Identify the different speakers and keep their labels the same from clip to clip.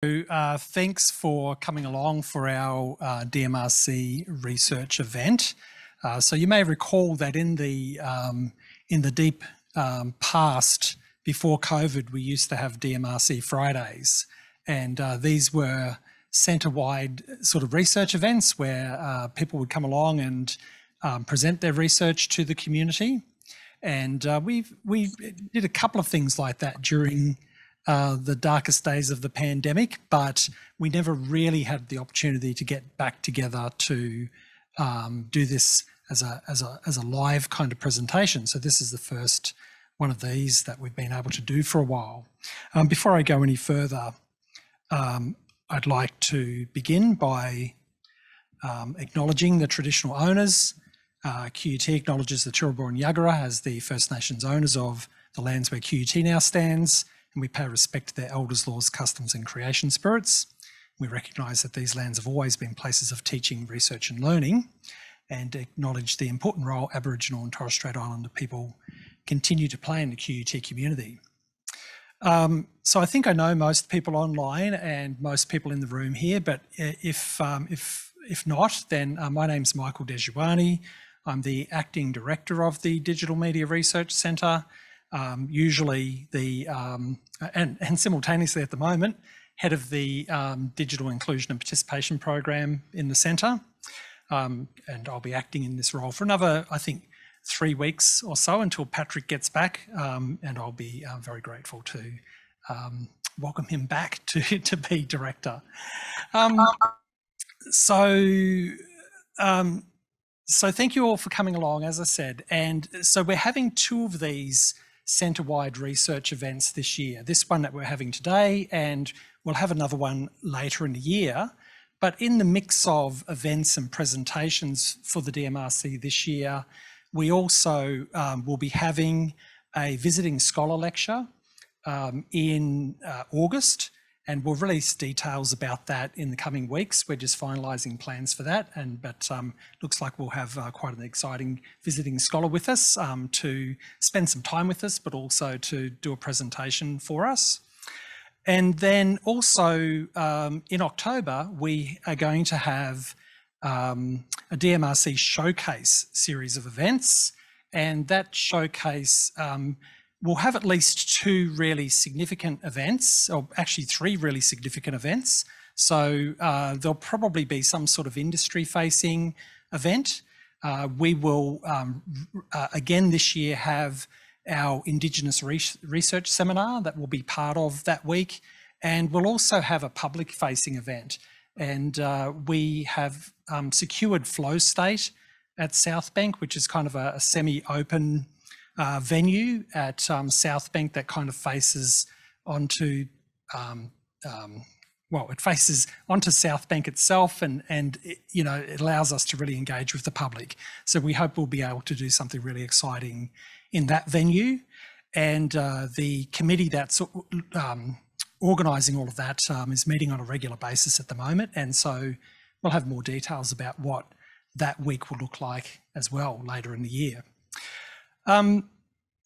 Speaker 1: Uh, thanks for coming along for our uh, DMRC research event. Uh, so you may recall that in the um, in the deep um, past, before COVID, we used to have DMRC Fridays, and uh, these were centre-wide sort of research events where uh, people would come along and um, present their research to the community. And uh, we we did a couple of things like that during uh, the darkest days of the pandemic, but we never really had the opportunity to get back together to um, do this as a, as, a, as a live kind of presentation. So this is the first one of these that we've been able to do for a while. Um, before I go any further, um, I'd like to begin by um, acknowledging the traditional owners. Uh, QUT acknowledges the Turrbal and Yagara as the First Nations owners of the lands where QUT now stands and we pay respect to their elders' laws, customs and creation spirits. We recognise that these lands have always been places of teaching, research and learning and acknowledge the important role Aboriginal and Torres Strait Islander people continue to play in the QUT community. Um, so I think I know most people online and most people in the room here, but if, um, if, if not, then uh, my name's Michael Dezuanni. I'm the Acting Director of the Digital Media Research Centre um, usually the, um, and, and simultaneously at the moment, head of the um, Digital Inclusion and Participation Program in the Centre. Um, and I'll be acting in this role for another, I think, three weeks or so until Patrick gets back. Um, and I'll be uh, very grateful to welcome him back to, to be director. so, so thank you all for coming along, as I said. And so we're having two of these centre-wide research events this year. This one that we're having today, and we'll have another one later in the year. But in the mix of events and presentations for the DMRC this year, we also um, will be having a visiting scholar lecture um, in uh, August and we'll release details about that in the coming weeks. We're just finalising plans for that, and but um, looks like we'll have uh, quite an exciting visiting scholar with us um, to spend some time with us, but also to do a presentation for us. And then also um, in October, we are going to have a DMRC showcase series of events, and that showcase we'll have at least two really significant events, or actually three really significant events. So uh, there'll probably be some sort of industry facing event. Uh, we will, um, uh, again this year, have our Indigenous Re Research Seminar that will be part of that week. And we'll also have a public facing event. And uh, we have um, secured Flow State at South Bank, which is kind of a, a semi-open uh, venue at um, South Bank that kind of faces onto, um, um, well, it faces onto South Bank itself and, and it, you know, it allows us to really engage with the public. So we hope we'll be able to do something really exciting in that venue. And uh, the committee that's um, organising all of that um, is meeting on a regular basis at the moment. And so we'll have more details about what that week will look like as well later in the year. Um,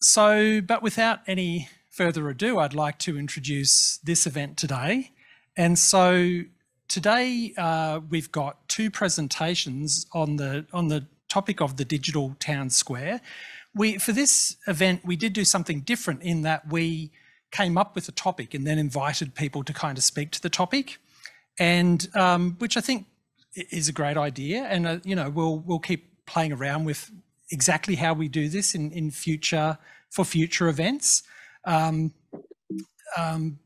Speaker 1: so, but without any further ado, I'd like to introduce this event today. And so today uh, we've got two presentations on the, on the topic of the digital town square. We, for this event, we did do something different in that we came up with a topic and then invited people to kind of speak to the topic, and um, which I think is a great idea. And uh, you know, we'll we'll keep playing around with exactly how we do this in, in future for future events. Um, um,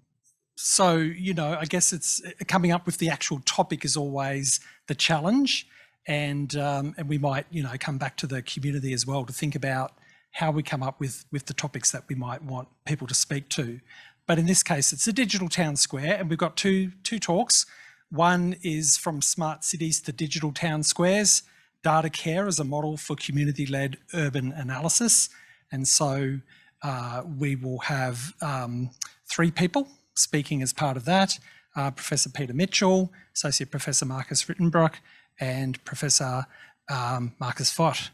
Speaker 1: so, you know, I guess it's coming up with the actual topic is always the challenge. And, um, and we might, you know, come back to the community as well to think about how we come up with, with the topics that we might want people to speak to. But in this case, it's a digital town square and we've got two, two talks. One is from smart cities to digital town squares data care as a model for community-led urban analysis. And so uh, we will have um, three people speaking as part of that. Uh, Professor Peta Mitchell, Associate Professor Marcus Rittenbruch, and Professor um, Marcus Foth.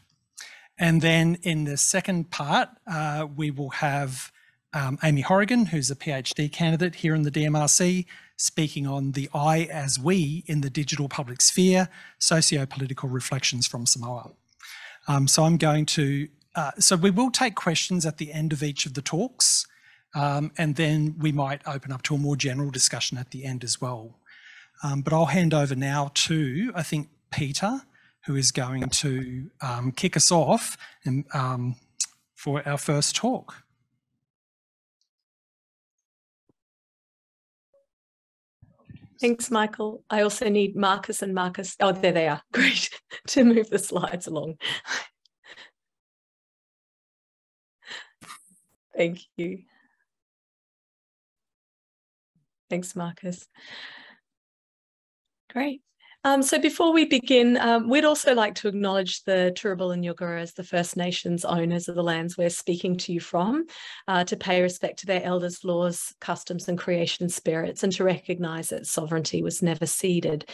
Speaker 1: And then in the second part, uh, we will have um, Amy Horrigan, who's a PhD candidate here in the DMRC, speaking on the I as we in the digital public sphere, socio-political reflections from Samoa. Um, so I'm going to, uh, so we will take questions at the end of each of the talks, um, and then we might open up to a more general discussion at the end as well. Um, but I'll hand over now to, I think, Peta, who is going to um, kick us off and, um, for our first talk.
Speaker 2: Thanks, Michael. I also need Marcus and Marcus. Oh, there they are. Great to move the slides along. Thank you. Thanks, Marcus. Great. Um, so before we begin, um, we'd also like to acknowledge the Turrbal and Yugara as the First Nations owners of the lands we're speaking to you from, uh, to pay respect to their elders' laws, customs and creation spirits, and to recognise that sovereignty was never ceded.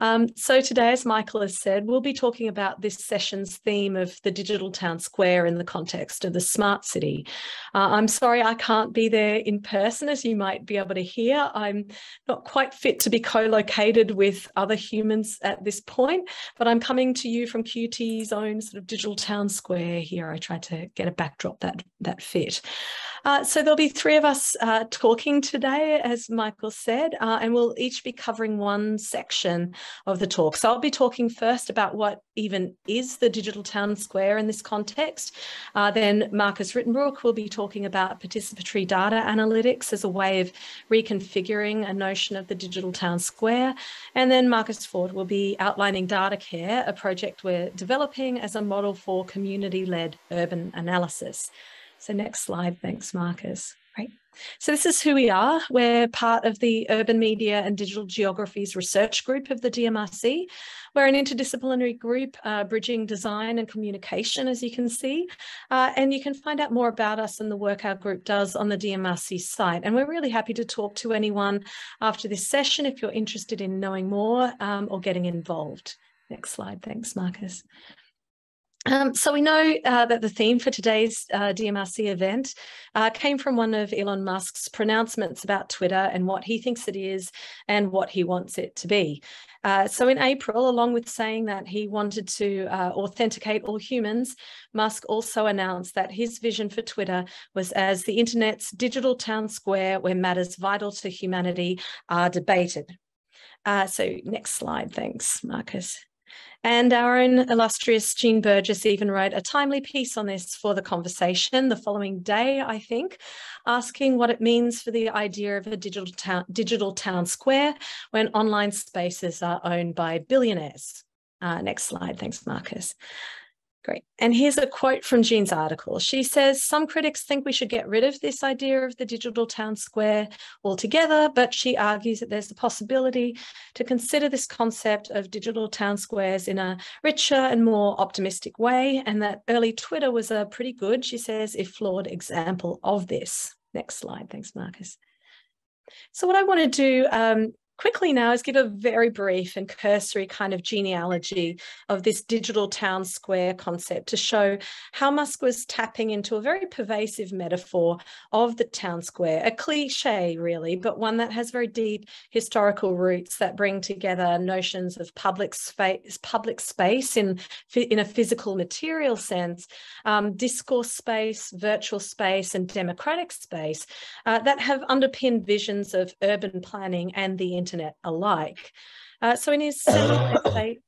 Speaker 2: Um, so today, as Michael has said, we'll be talking about this session's theme of the digital town square in the context of the smart city. Uh, I'm sorry I can't be there in person, as you might be able to hear. I'm not quite fit to be co-located with other humans at this point, but I'm coming to you from QT's own sort of digital town square here. I tried to get a backdrop that, that fit. Uh, so there'll be three of us uh, talking today, as Michael said, uh, and we'll each be covering one section of the talk. So I'll be talking first about what even is the Digital Town Square in this context. Uh, then Marcus Rittenbruch will be talking about participatory data analytics as a way of reconfiguring a notion of the Digital Town Square. And then Marcus Foth will be outlining Data Care, a project we're developing as a model for community-led urban analysis. So next slide, thanks Marcus. Right. So this is who we are. We're part of the Urban Media and Digital Geographies Research Group of the DMRC. We're an interdisciplinary group uh, bridging design and communication, as you can see. Uh, and you can find out more about us and the work our group does on the DMRC site. And we're really happy to talk to anyone after this session if you're interested in knowing more um, or getting involved. Next slide. Thanks, Marcus. Um, so we know uh, that the theme for today's uh, DMRC event uh, came from one of Elon Musk's pronouncements about Twitter and what he thinks it is and what he wants it to be. Uh, so in April, along with saying that he wanted to uh, authenticate all humans, Musk also announced that his vision for Twitter was as the internet's digital town square where matters vital to humanity are debated. Uh, so next slide, thanks, Marcus. And our own illustrious Jean Burgess even wrote a timely piece on this for the conversation the following day, I think, asking what it means for the idea of a digital town, digital town square when online spaces are owned by billionaires. Uh, next slide, thanks, Marcus. Great. And here's a quote from Jean's article. She says, some critics think we should get rid of this idea of the digital town square altogether, but she argues that there's a possibility to consider this concept of digital town squares in a richer and more optimistic way, and that early Twitter was a pretty good, she says, if flawed example of this. Next slide. Thanks, Marcus. So what I want to do um, quickly now is give a very brief and cursory kind of genealogy of this digital town square concept to show how Musk was tapping into a very pervasive metaphor of the town square, a cliche really, but one that has very deep historical roots that bring together notions of public space, public space in, in a physical material sense, um, discourse space, virtual space, and democratic space uh, that have underpinned visions of urban planning and the internet alike. Uh, so in his seminal essay,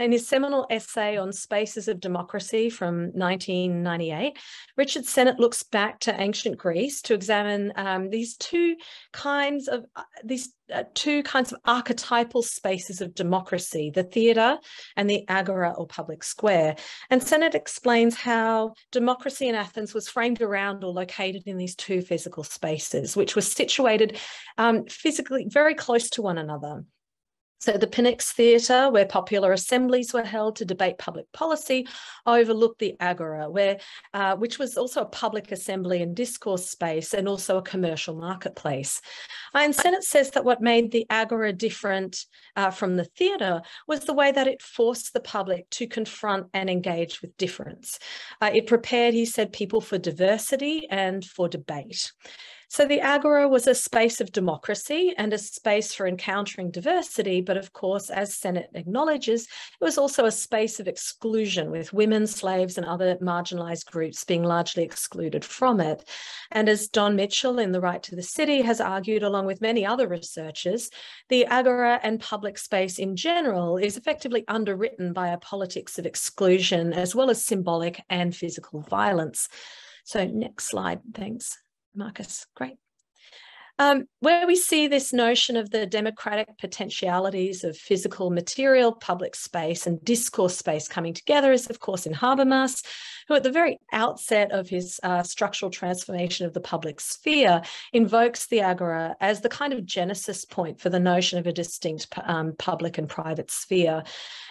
Speaker 2: in his seminal essay on spaces of democracy from 1998, Richard Sennett looks back to ancient Greece to examine um, these two kinds of uh, these uh, two kinds of archetypal spaces of democracy, the theatre and the agora or public square. And Sennett explains how democracy in Athens was framed around or located in these two physical spaces, which were situated um, physically very close to one another. So the Pnyx Theatre, where popular assemblies were held to debate public policy, overlooked the Agora, where uh, which was also a public assembly and discourse space, and also a commercial marketplace. And Sennett says that what made the Agora different uh, from the theatre was the way that it forced the public to confront and engage with difference. Uh, it prepared, he said, people for diversity and for debate. So the Agora was a space of democracy and a space for encountering diversity. But of course, as Sennett acknowledges, it was also a space of exclusion with women, slaves, and other marginalized groups being largely excluded from it. And as Don Mitchell in The Right to the City has argued, along with many other researchers, the Agora and public space in general is effectively underwritten by a politics of exclusion, as well as symbolic and physical violence. So next slide, thanks. Marcus, great. Um, where we see this notion of the democratic potentialities of physical material, public space, and discourse space coming together is, of course, in Habermas, who at the very outset of his uh, structural transformation of the public sphere invokes the agora as the kind of genesis point for the notion of a distinct um, public and private sphere.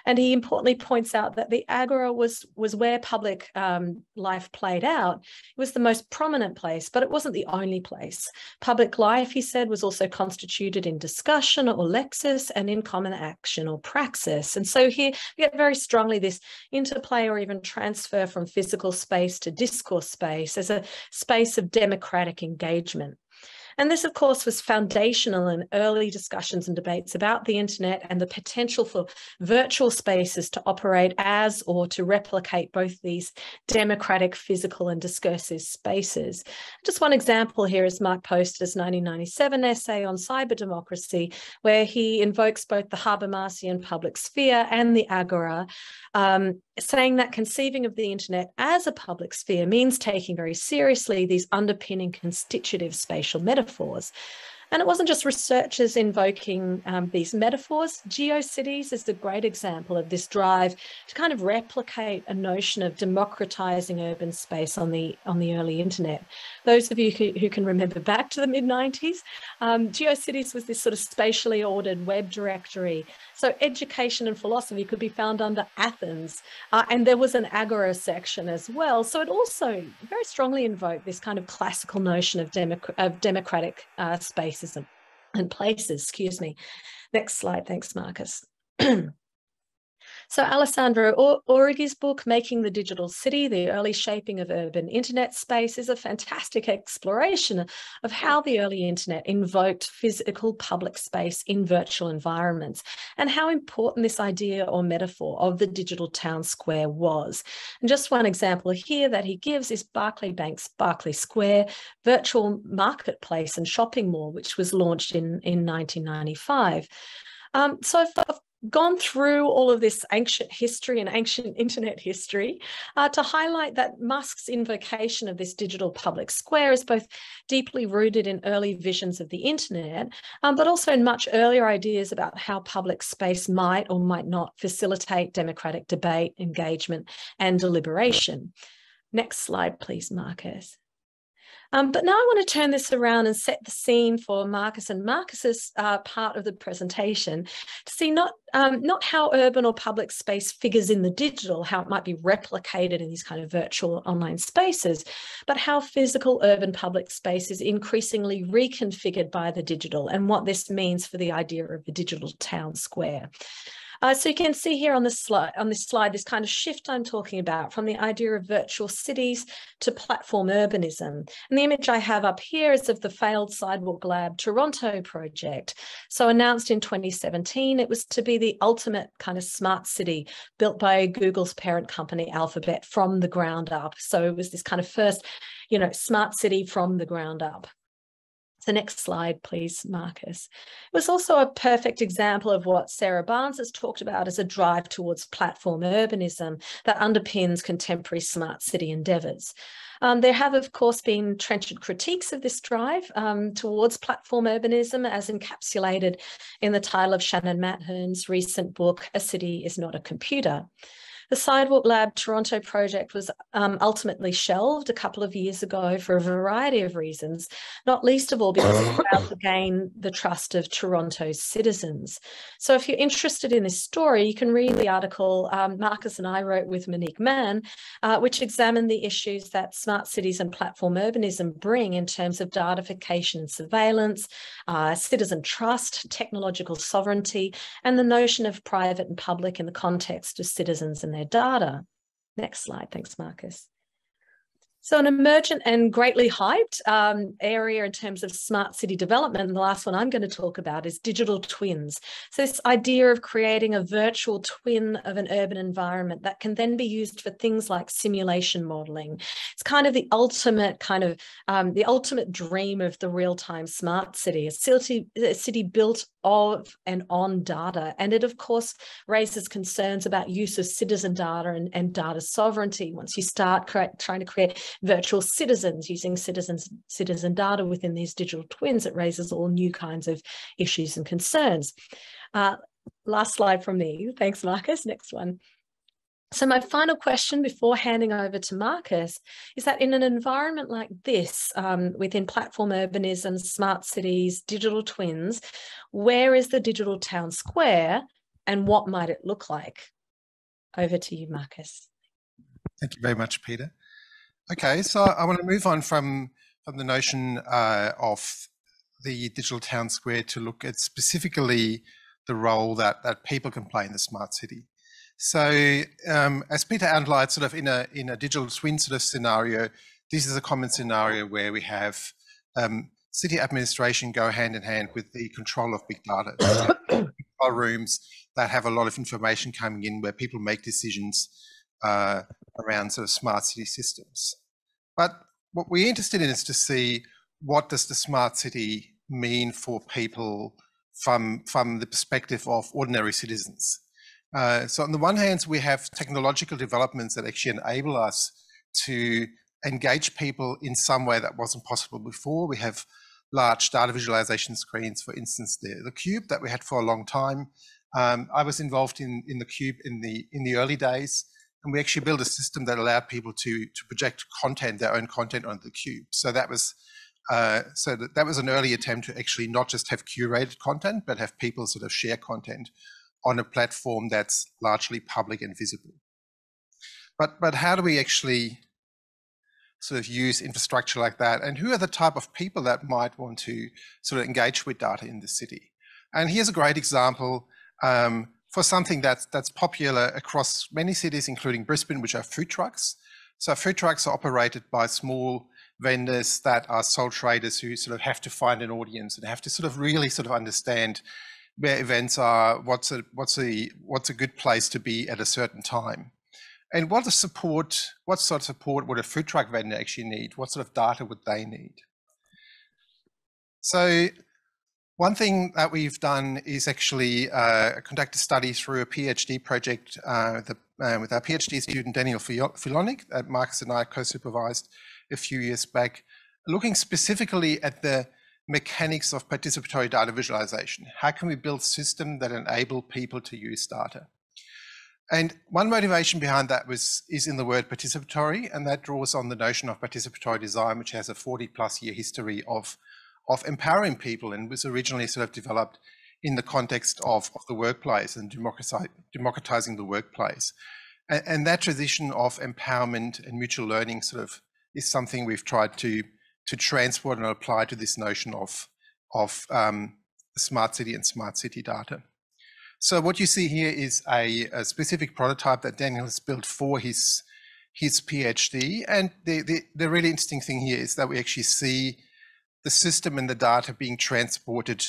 Speaker 2: And he importantly points out that the agora was, was where public um, life played out. It was the most prominent place, but it wasn't the only place. Public life, he said, was also constituted in discussion or lexis and in common action or praxis. And so here we get very strongly this interplay or even transfer from physical space to discourse space as a space of democratic engagement. And this, of course, was foundational in early discussions and debates about the internet and the potential for virtual spaces to operate as or to replicate both these democratic, physical, and discursive spaces. Just one example here is Mark Poster's 1997 essay on cyber democracy, where he invokes both the Habermasian public sphere and the Agora um, saying that conceiving of the internet as a public sphere means taking very seriously these underpinning constitutive spatial metaphors. And it wasn't just researchers invoking um, these metaphors. GeoCities is a great example of this drive to kind of replicate a notion of democratizing urban space on the on the early internet. Those of you who, who can remember back to the mid 90s, um, GeoCities was this sort of spatially ordered web directory. So education and philosophy could be found under Athens. Uh, and there was an Agora section as well. So it also very strongly invoked this kind of classical notion of, democ of democratic uh, spaces and, and places, excuse me. Next slide, thanks, Marcus. So Alessandro Aurigi's book, Making the Digital City, The Early Shaping of Urban Internet Space is a fantastic exploration of how the early internet invoked physical public space in virtual environments and how important this idea or metaphor of the digital town square was. And just one example here that he gives is Barclay Bank's Barclay Square virtual marketplace and shopping mall, which was launched in, in 1995. Um, so gone through all of this ancient history and ancient internet history uh, to highlight that Musk's invocation of this digital public square is both deeply rooted in early visions of the internet, um, but also in much earlier ideas about how public space might or might not facilitate democratic debate, engagement, and deliberation. Next slide, please, Marcus. Um, but now I want to turn this around and set the scene for Marcus and Marcus's uh, part of the presentation to see not, um, not how urban or public space figures in the digital, how it might be replicated in these kind of virtual online spaces, but how physical urban public space is increasingly reconfigured by the digital and what this means for the idea of a digital town square. Uh, so you can see here on this slide, on this slide, this kind of shift I'm talking about from the idea of virtual cities to platform urbanism. And the image I have up here is of the failed Sidewalk Lab Toronto project. So announced in 2017, it was to be the ultimate kind of smart city built by Google's parent company, Alphabet, from the ground up. So it was this kind of first, you know, smart city from the ground up. The next slide, please, Marcus. It was also a perfect example of what Sarah Barns has talked about as a drive towards platform urbanism that underpins contemporary smart city endeavours. Um, there have, of course, been trenchant critiques of this drive um, towards platform urbanism as encapsulated in the title of Shannon Mattern's recent book, A City is Not a Computer. The Sidewalk Lab Toronto project was um, ultimately shelved a couple of years ago for a variety of reasons, not least of all because it failed to gain the trust of Toronto's citizens. So if you're interested in this story, you can read the article um, Marcus and I wrote with Monique Mann, uh, which examined the issues that smart cities and platform urbanism bring in terms of datafication and surveillance, uh, citizen trust, technological sovereignty, and the notion of private and public in the context of citizens and their data. Next slide. Thanks, Marcus. So an emergent and greatly hyped um, area in terms of smart city development, and the last one I'm going to talk about is digital twins. So this idea of creating a virtual twin of an urban environment that can then be used for things like simulation modeling. It's kind of the ultimate kind of um, the ultimate dream of the real-time smart city, a city, a city built of and on data. And it, of course, raises concerns about use of citizen data and, and data sovereignty. Once you start trying to create virtual citizens using citizens citizen data within these digital twins, it raises all new kinds of issues and concerns. Uh, last slide from me. Thanks, Marcus. Next one. So my final question before handing over to Marcus is that in an environment like this, um, within platform urbanism, smart cities, digital twins, where is the digital town square and what might it look like? Over to you, Marcus.
Speaker 3: Thank you very much, Peta. Okay, so I want to move on from, from the notion uh, of the digital town square to look at specifically the role that, that people can play in the smart city. So um, as Peta outlined, sort of in a in a digital twin sort of scenario, this is a common scenario where we have um, city administration go hand in hand with the control of big data. control rooms that have a lot of information coming in where people make decisions uh, around sort of smart city systems. But what we're interested in is to see what does the smart city mean for people from from the perspective of ordinary citizens. Uh, so on the one hand, we have technological developments that actually enable us to engage people in some way that wasn't possible before. We have large data visualization screens, for instance, the, the Cube that we had for a long time. Um, I was involved in, in the Cube in the, in the early days, and we actually built a system that allowed people to, to project content, their own content onto the Cube. So that was uh, so that, that was an early attempt to actually not just have curated content, but have people sort of share content on a platform that's largely public and visible. But, but how do we actually sort of use infrastructure like that? And who are the type of people that might want to sort of engage with data in the city? And here's a great example um, for something that's, that's popular across many cities, including Brisbane, which are food trucks. So food trucks are operated by small vendors that are sole traders who sort of have to find an audience and have to sort of really sort of understand where events are, what's a what's a what's a good place to be at a certain time, and what support, what sort of support would a food truck vendor actually need? What sort of data would they need? So one thing that we've done is actually uh, conduct a study through a PhD project uh, the, uh, with our PhD student Daniel Filonik that Marcus and I co-supervised a few years back, looking specifically at the mechanics of participatory data visualization. How can we build systems that enable people to use data? And one motivation behind that was is in the word participatory, and that draws on the notion of participatory design, which has a 40 plus year history of, of empowering people and was originally sort of developed in the context of, of the workplace and democratizing the workplace. And, and that tradition of empowerment and mutual learning sort of is something we've tried to to transport and apply to this notion of, of um, smart city and smart city data. So what you see here is a, a, specific prototype that Daniel has built for his, his PhD. And the, the, the really interesting thing here is that we actually see the system and the data being transported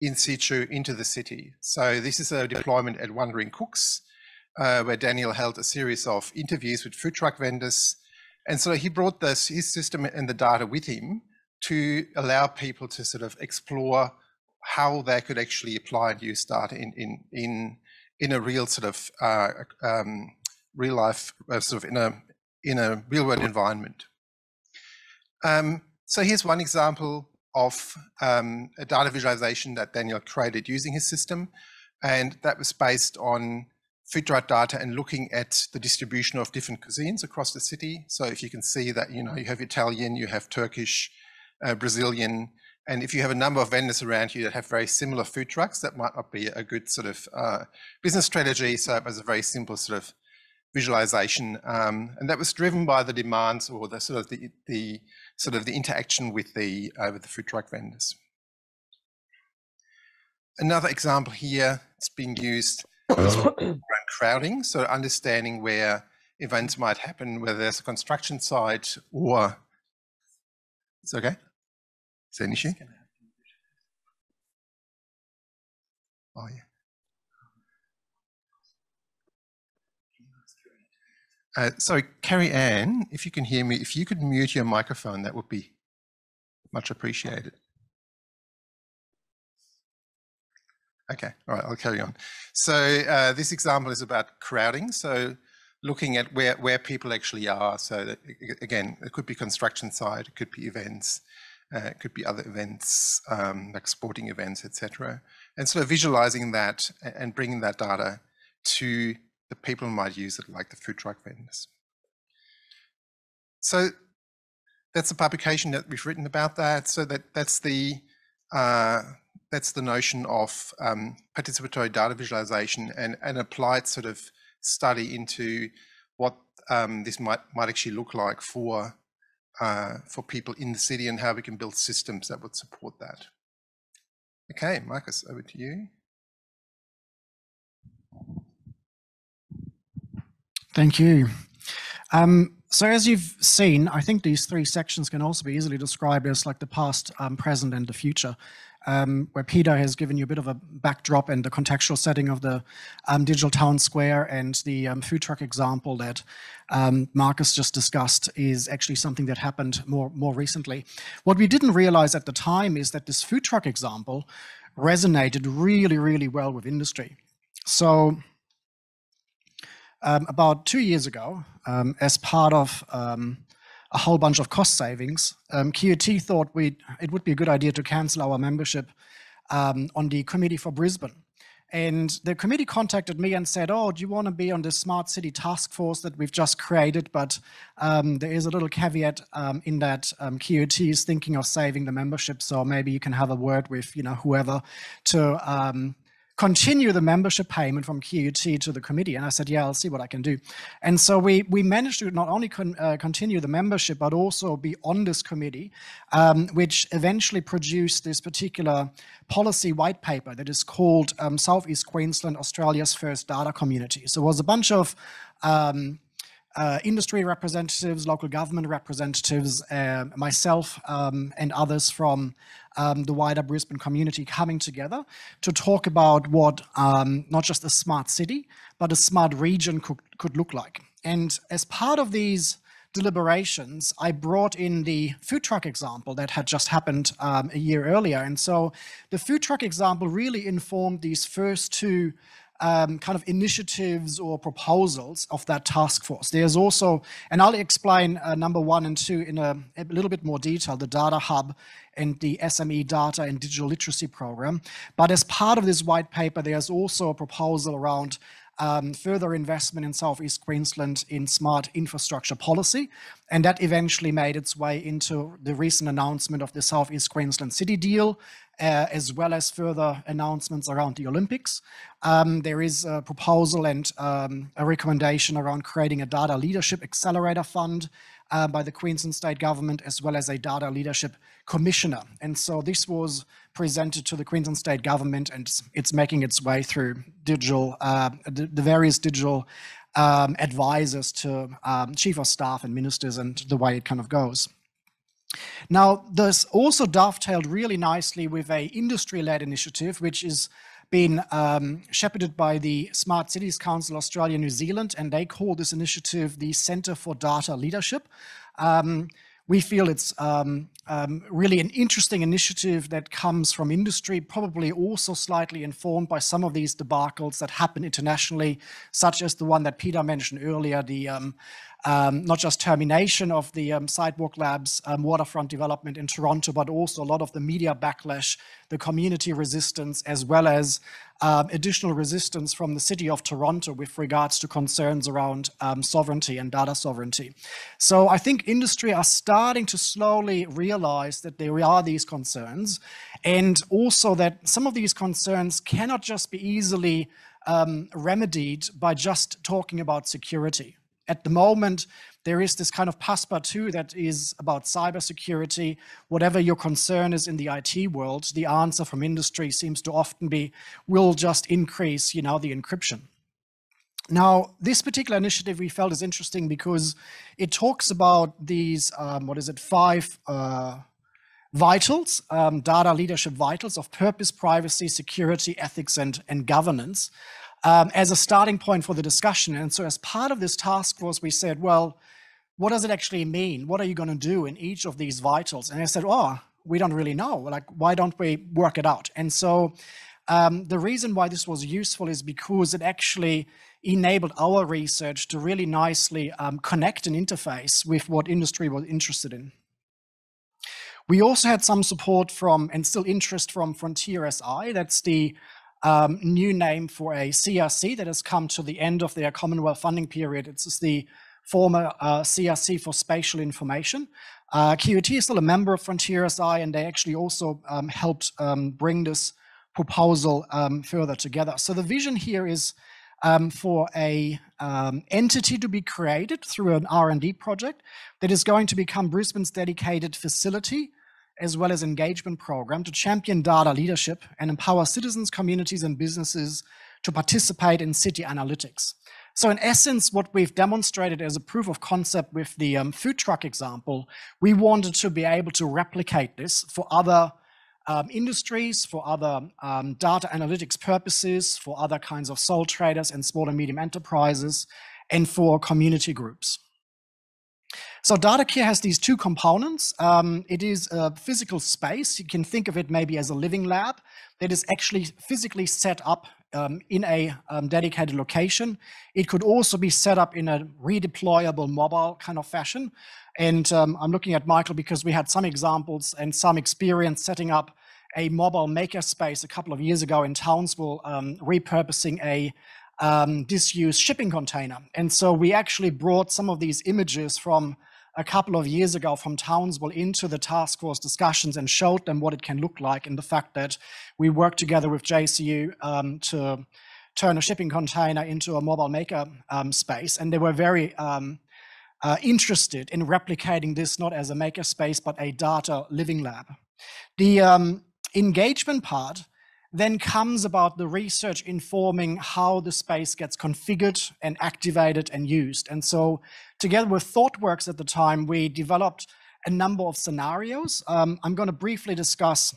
Speaker 3: in situ into the city. So this is a deployment at Wandering Cooks, uh, where Daniel held a series of interviews with food truck vendors and so he brought this, his system and the data with him to allow people to sort of explore how they could actually apply and use data in, in, in, in a real sort of uh, um, real life, uh, sort of in a, in a real world environment. Um, so here's one example of um, a data visualization that Daniel created using his system. And that was based on food drive data and looking at the distribution of different cuisines across the city. So if you can see that, you know, you have Italian, you have Turkish, uh, Brazilian, and if you have a number of vendors around you that have very similar food trucks, that might not be a good sort of uh, business strategy. So it was a very simple sort of visualization, um, and that was driven by the demands or the sort of the, the sort of the interaction with the uh, with the food truck vendors. Another example here, it's being used around crowding, so understanding where events might happen, whether there's a construction site or it's okay. Is there an issue? Oh yeah. Uh, sorry, Carrie Ann, if you can hear me, if you could mute your microphone, that would be much appreciated. Okay, all right, I'll carry on. So uh, this example is about crowding. So looking at where, where people actually are. So that, again, it could be construction site, it could be events, uh, it could be other events um, like sporting events, etc. And sort of visualizing that and bringing that data to the people might use it, like the food truck vendors. So that's the publication that we've written about that. So that that's the uh, that's the notion of um, participatory data visualization and an applied sort of study into what um, this might might actually look like for uh, for people in the city and how we can build systems that would support that. Okay, Marcus, over to you.
Speaker 4: Thank you. Um, so as you've seen, I think these three sections can also be easily described as like the past, um, present, and the future, um, where Peta has given you a bit of a backdrop and the contextual setting of the um, digital town square and the um, food truck example that um, Marcus just discussed is actually something that happened more, more recently. What we didn't realize at the time is that this food truck example resonated really, really well with industry. So um, about two years ago, um, as part of um, a whole bunch of cost savings, um, QUT thought we it would be a good idea to cancel our membership um, on the Committee for Brisbane. And the committee contacted me and said, oh, do you want to be on this smart city task force that we've just created? But um, there is a little caveat um, in that um, QUT is thinking of saving the membership. So maybe you can have a word with, you know, whoever to continue the membership payment from QUT to the committee. And I said, yeah, I'll see what I can do. And so we, we managed to not only con, uh, continue the membership, but also be on this committee, um, which eventually produced this particular policy white paper that is called um, Southeast Queensland, Australia's first data community. So it was a bunch of um, uh, industry representatives, local government representatives, uh, myself um, and others from um, the wider Brisbane community coming together to talk about what um, not just a smart city, but a smart region could, could look like. And as part of these deliberations, I brought in the food truck example that had just happened um, a year earlier. And so the food truck example really informed these first two um, kind of initiatives or proposals of that task force. There's also, and I'll explain uh, number one and two in a, a, little bit more detail, the Data Hub and the SME Data and Digital Literacy Program. But as part of this white paper, there's also a proposal around um, further investment in Southeast Queensland in smart infrastructure policy. And that eventually made its way into the recent announcement of the Southeast Queensland City deal, uh, as well as further announcements around the Olympics. Um, there is a proposal and um, a recommendation around creating a data leadership accelerator fund uh, by the Queensland State Government, as well as a data leadership commissioner. And so this was presented to the Queensland State Government and it's making its way through digital, uh, the, the, various digital um, advisors to um, chief of staff and ministers and the way it kind of goes. Now, this also dovetailed really nicely with a industry-led initiative, which is been um, shepherded by the Smart Cities Council Australia New Zealand, and they call this initiative the Centre for Data Leadership. Um, we feel it's um, um, really an interesting initiative that comes from industry, probably also slightly informed by some of these debacles that happen internationally, such as the one that Peta mentioned earlier, the um, not just termination of the um, Sidewalk Labs um, waterfront development in Toronto, but also a lot of the media backlash, the community resistance, as well as um, additional resistance from the city of Toronto with regards to concerns around um, sovereignty and data sovereignty. So I think industry are starting to slowly realize that there are these concerns and also that some of these concerns cannot just be easily um, remedied by just talking about security. At the moment, there is this kind of passepartout that is about cybersecurity. Whatever your concern is in the IT world, the answer from industry seems to often be, we'll just increase, you know, the encryption. Now, this particular initiative we felt is interesting because it talks about these, um, what is it, five uh, vitals, um, data leadership vitals of purpose, privacy, security, ethics, and, and governance um, as a starting point for the discussion. And so as part of this task force, we said, well, what does it actually mean? What are you going to do in each of these vitals? And I said, oh, we don't really know. Like, why don't we work it out? And so um, the reason why this was useful is because it actually enabled our research to really nicely um, connect and interface with what industry was interested in. We also had some support from and still interest from Frontier SI. That's the um, new name for a CRC that has come to the end of their Commonwealth funding period. It's the former uh, CRC for spatial information. Uh, QUT is still a member of Frontier SI, and they actually also um, helped um, bring this proposal um, further together. So the vision here is um, for a um, entity to be created through an R&D project that is going to become Brisbane's dedicated facility as well as engagement program to champion data leadership and empower citizens, communities, and businesses to participate in city analytics. So in essence, what we've demonstrated as a proof of concept with the um, food truck example, we wanted to be able to replicate this for other um, industries, for other um, data analytics purposes, for other kinds of sole traders and small and medium enterprises, and for community groups. So data DataCare has these two components. Um, it is a physical space. You can think of it maybe as a living lab that is actually physically set up um, in a um, dedicated location. It could also be set up in a redeployable mobile kind of fashion. And um, I'm looking at Michael because we had some examples and some experience setting up a mobile makerspace a couple of years ago in Townsville, um, repurposing a um, disused shipping container. And so we actually brought some of these images from a couple of years ago from Townsville into the task force discussions and showed them what it can look like and the fact that we worked together with JCU um, to turn a shipping container into a mobile maker um, space. And they were very um, uh, interested in replicating this not as a maker space, but a data living lab. The um, engagement part then comes about the research informing how the space gets configured and activated and used. And so together with ThoughtWorks at the time, we developed a number of scenarios. Um, I'm going to briefly discuss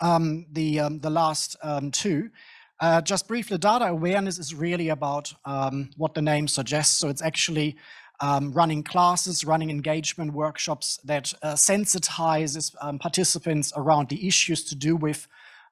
Speaker 4: um, the, um, the last um, two. Uh, just briefly, data awareness is really about um, what the name suggests. So it's actually um, running classes, running engagement workshops that uh, sensitizes participants around the issues to do with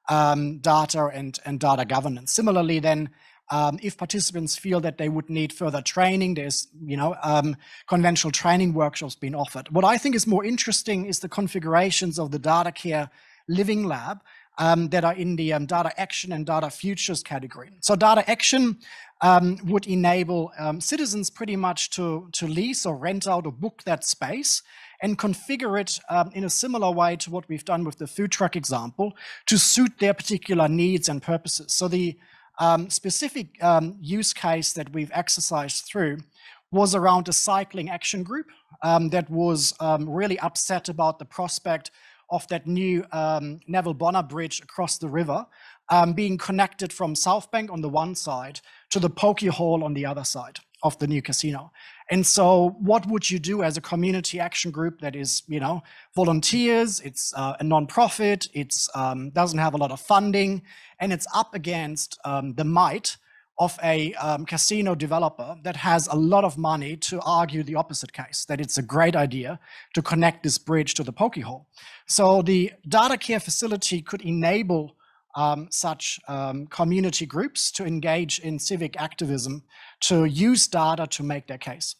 Speaker 4: data and, and data governance. Similarly, then, um, if participants feel that they would need further training, there's you know um, conventional training workshops being offered. What I think is more interesting is the configurations of the data care living lab um, that are in the um, data action and data futures category. So data action um, would enable um, citizens pretty much to, to lease or rent out or book that space and configure it um, in a similar way to what we've done with the food truck example to suit their particular needs and purposes. So the um, specific um, use case that we've exercised through was around a cycling action group um, that was um, really upset about the prospect of that new um, Neville Bonner Bridge across the river being connected from South Bank on the one side to the Pokie Hall on the other side of the new casino. And so what would you do as a community action group that is, you know, volunteers, it's uh, a nonprofit, it um, doesn't have a lot of funding, and it's up against um, the might of a um, casino developer that has a lot of money to argue the opposite case, that it's a great idea to connect this bridge to the Pokie Hall. So the data care facility could enable um, such um, community groups to engage in civic activism, to use data to make their case.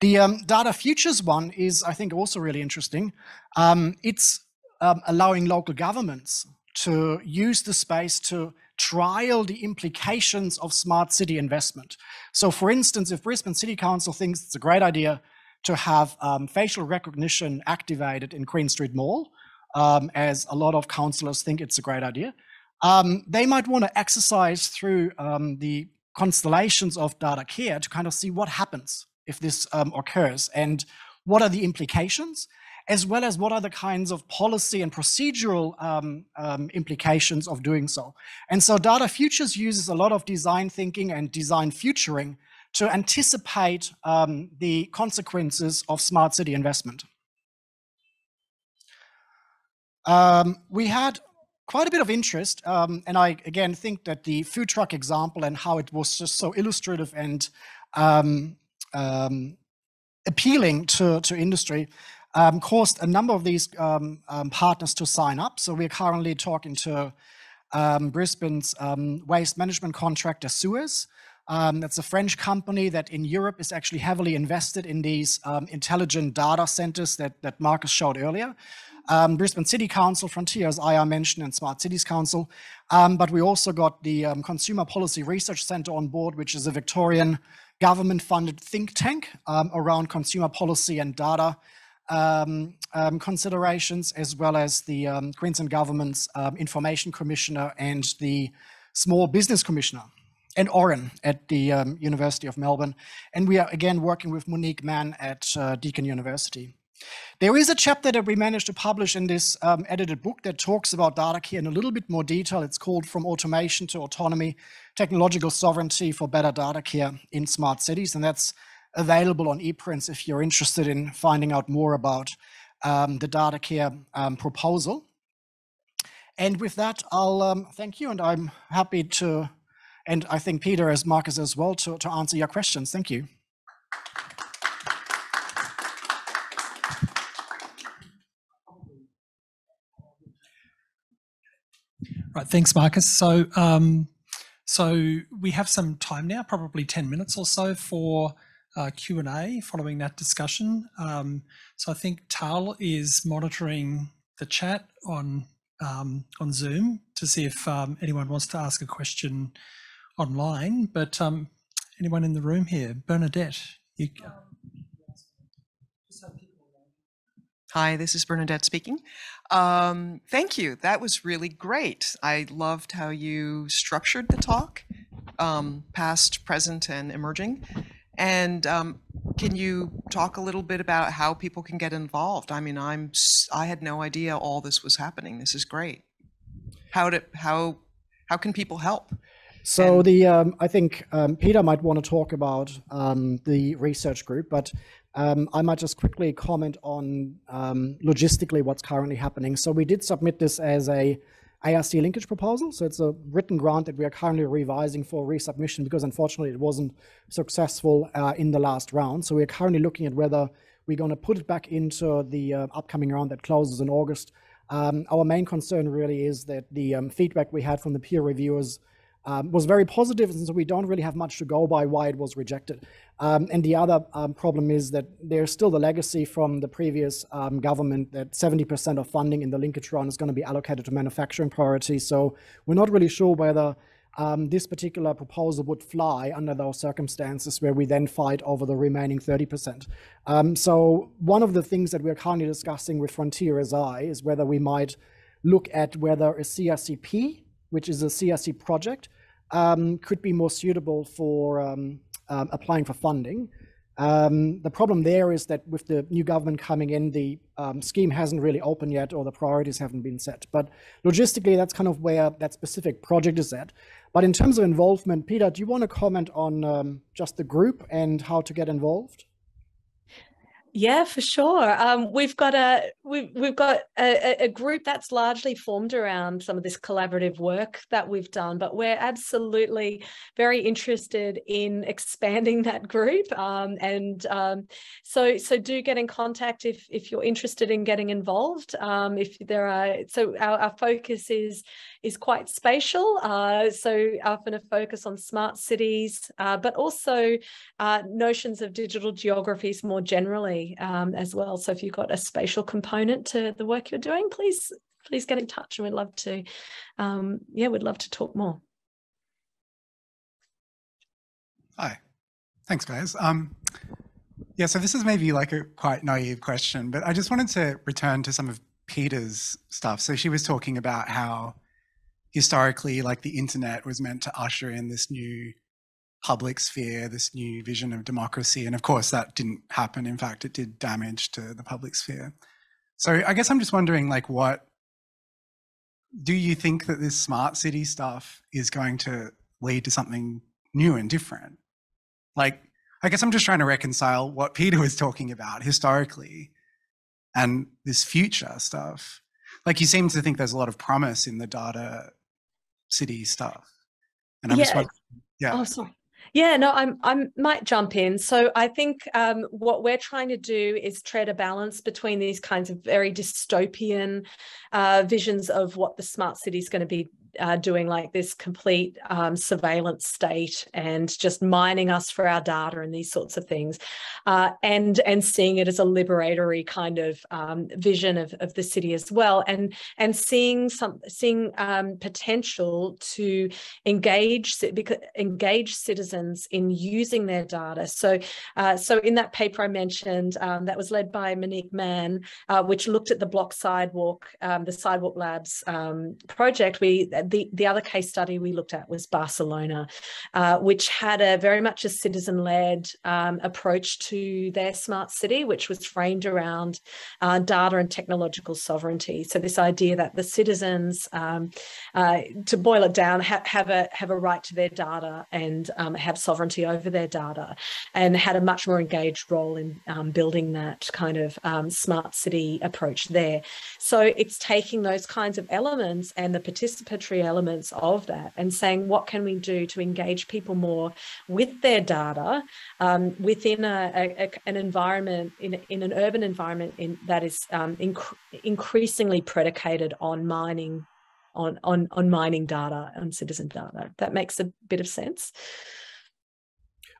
Speaker 4: The um, data futures one is, I think, also really interesting. Um, it's um, allowing local governments to use the space to trial the implications of smart city investment. So for instance, if Brisbane City Council thinks it's a great idea to have um, facial recognition activated in Queen Street Mall, um, as a lot of councillors think it's a great idea, um, they might want to exercise through um, the constellations of data care to kind of see what happens if this um, occurs and what are the implications as well as what are the kinds of policy and procedural um, um, implications of doing so. And so Data Futures uses a lot of design thinking and design futuring to anticipate the consequences of smart city investment. Um, we had quite a bit of interest, um, and I again think that the food truck example and how it was just so illustrative and um, appealing to, to industry um, caused a number of these um, um, partners to sign up. So we're currently talking to um, Brisbane's um, waste management contractor Suez. Um, that's a French company that in Europe is actually heavily invested in these intelligent data centers that, that Marcus showed earlier. Brisbane City Council, Frontier, as I mentioned, and Smart Cities Council. but we also got the Consumer Policy Research Centre on board, which is a Victorian government-funded think tank around consumer policy and data um, um, considerations, as well as the um, Queensland Government's um, Information Commissioner and the Small Business Commissioner, and Oren at the um, University of Melbourne. And we are again working with Monique Mann at uh, Deakin University. There is a chapter that we managed to publish in this um, edited book that talks about data care in a little bit more detail. It's called From Automation to Autonomy, Technological Sovereignty for Better Data Care in Smart Cities. And that's available on ePrints if you're interested in finding out more about um, the data care um, proposal. And with that, I'll um, thank you, and I'm happy to, and I think Peta as Marcus as well, to, to answer your questions. Thank you.
Speaker 1: Right, thanks, Marcus. So, um, so we have some time now, probably 10 minutes or so for uh, Q&A following that discussion. Um, so I think Tal is monitoring the chat on um, on Zoom to see if um, anyone wants to ask a question online. But um, anyone in the room here? Bernadette, you
Speaker 5: Hi, this is Bernadette speaking. Um, thank you. That was really great. I loved how you structured the talk, um, past, present, and emerging. And um, can you talk a little bit about how people can get involved? I mean, I'm I had no idea all this was happening. This is great. How to how how can people help?
Speaker 4: So and the um, I think um, Peta might want to talk about um, the research group, but um, I might just quickly comment on um, logistically what's currently happening. So we did submit this as a ARC linkage proposal. So it's a written grant that we are currently revising for resubmission because unfortunately it wasn't successful uh, in the last round. So we're currently looking at whether we're going to put it back into the uh, upcoming round that closes in August. Um, our main concern really is that the um, feedback we had from the peer reviewers um, was very positive, and so we don't really have much to go by why it was rejected. Um, and the other um, problem is that there's still the legacy from the previous um, government that 70% of funding in the linkage round is going to be allocated to manufacturing priorities. So we're not really sure whether um, this particular proposal would fly under those circumstances where we then fight over the remaining 30%. Um, so one of the things that we're currently discussing with Frontier SI is whether we might look at whether a CRCP, which is a CRC project, um, could be more suitable for um, um, applying for funding. Um, the problem there is that with the new government coming in, the um, scheme hasn't really opened yet or the priorities haven't been set. But logistically, that's kind of where that specific project is at. But in terms of involvement, Peta, do you want to comment on um, just the group and how to get involved?
Speaker 2: Yeah, for sure. Um, we've got a we've we've got a, a, group that's largely formed around some of this collaborative work that we've done, but we're absolutely very interested in expanding that group. Um, and um, so so do get in contact if if you're interested in getting involved. Um, if there are so our, our focus is is quite spatial. Uh, so often a focus on smart cities, uh, but also uh, notions of digital geographies more generally um, as well. So if you've got a spatial component to the work you're doing, please please get in touch and we'd love to, um, yeah, we'd love to talk more.
Speaker 6: Hi, thanks guys. Um, yeah, so this is maybe like a quite naive question, but I just wanted to return to some of Peta's stuff. So she was talking about how historically, like the internet was meant to usher in this new public sphere, this new vision of democracy. And of course, that didn't happen. In fact, it did damage to the public sphere. So I guess I'm just wondering, like, what do you think that this smart city stuff is going to lead to something new and different? Like, I guess I'm just trying to reconcile what Peta was talking about historically and this future stuff. Like, you seem to think there's a lot of promise in the data city stuff. And I'm
Speaker 2: yeah.
Speaker 6: just wondering, yeah.
Speaker 2: Oh, sorry. Yeah, no, I'm I might jump in. So I think um, what we're trying to do is tread a balance between these kinds of very dystopian uh, visions of what the smart city is going to be uh, doing like this complete um, surveillance state and just mining us for our data and these sorts of things, uh, and and seeing it as a liberatory kind of um, vision of, of the city as well, and and seeing some seeing um, potential to engage engage citizens in using their data. So uh, so in that paper I mentioned um, that was led by Monique Mann, uh, which looked at the block sidewalk, um, the Sidewalk Labs um, project. We the, the other case study we looked at was Barcelona, uh, which had a very much a citizen-led um, approach to their smart city, which was framed around uh, data and technological sovereignty. So this idea that the citizens, um, uh, to boil it down, ha have a have a right to their data and um, have sovereignty over their data, and had a much more engaged role in um, building that kind of um, smart city approach there. So it's taking those kinds of elements and the participatory elements of that and saying what can we do to engage people more with their data um, within a, a, an environment in, in an urban environment in, that is um, inc- increasingly predicated on mining on, on on mining data and citizen data. That makes a bit of sense.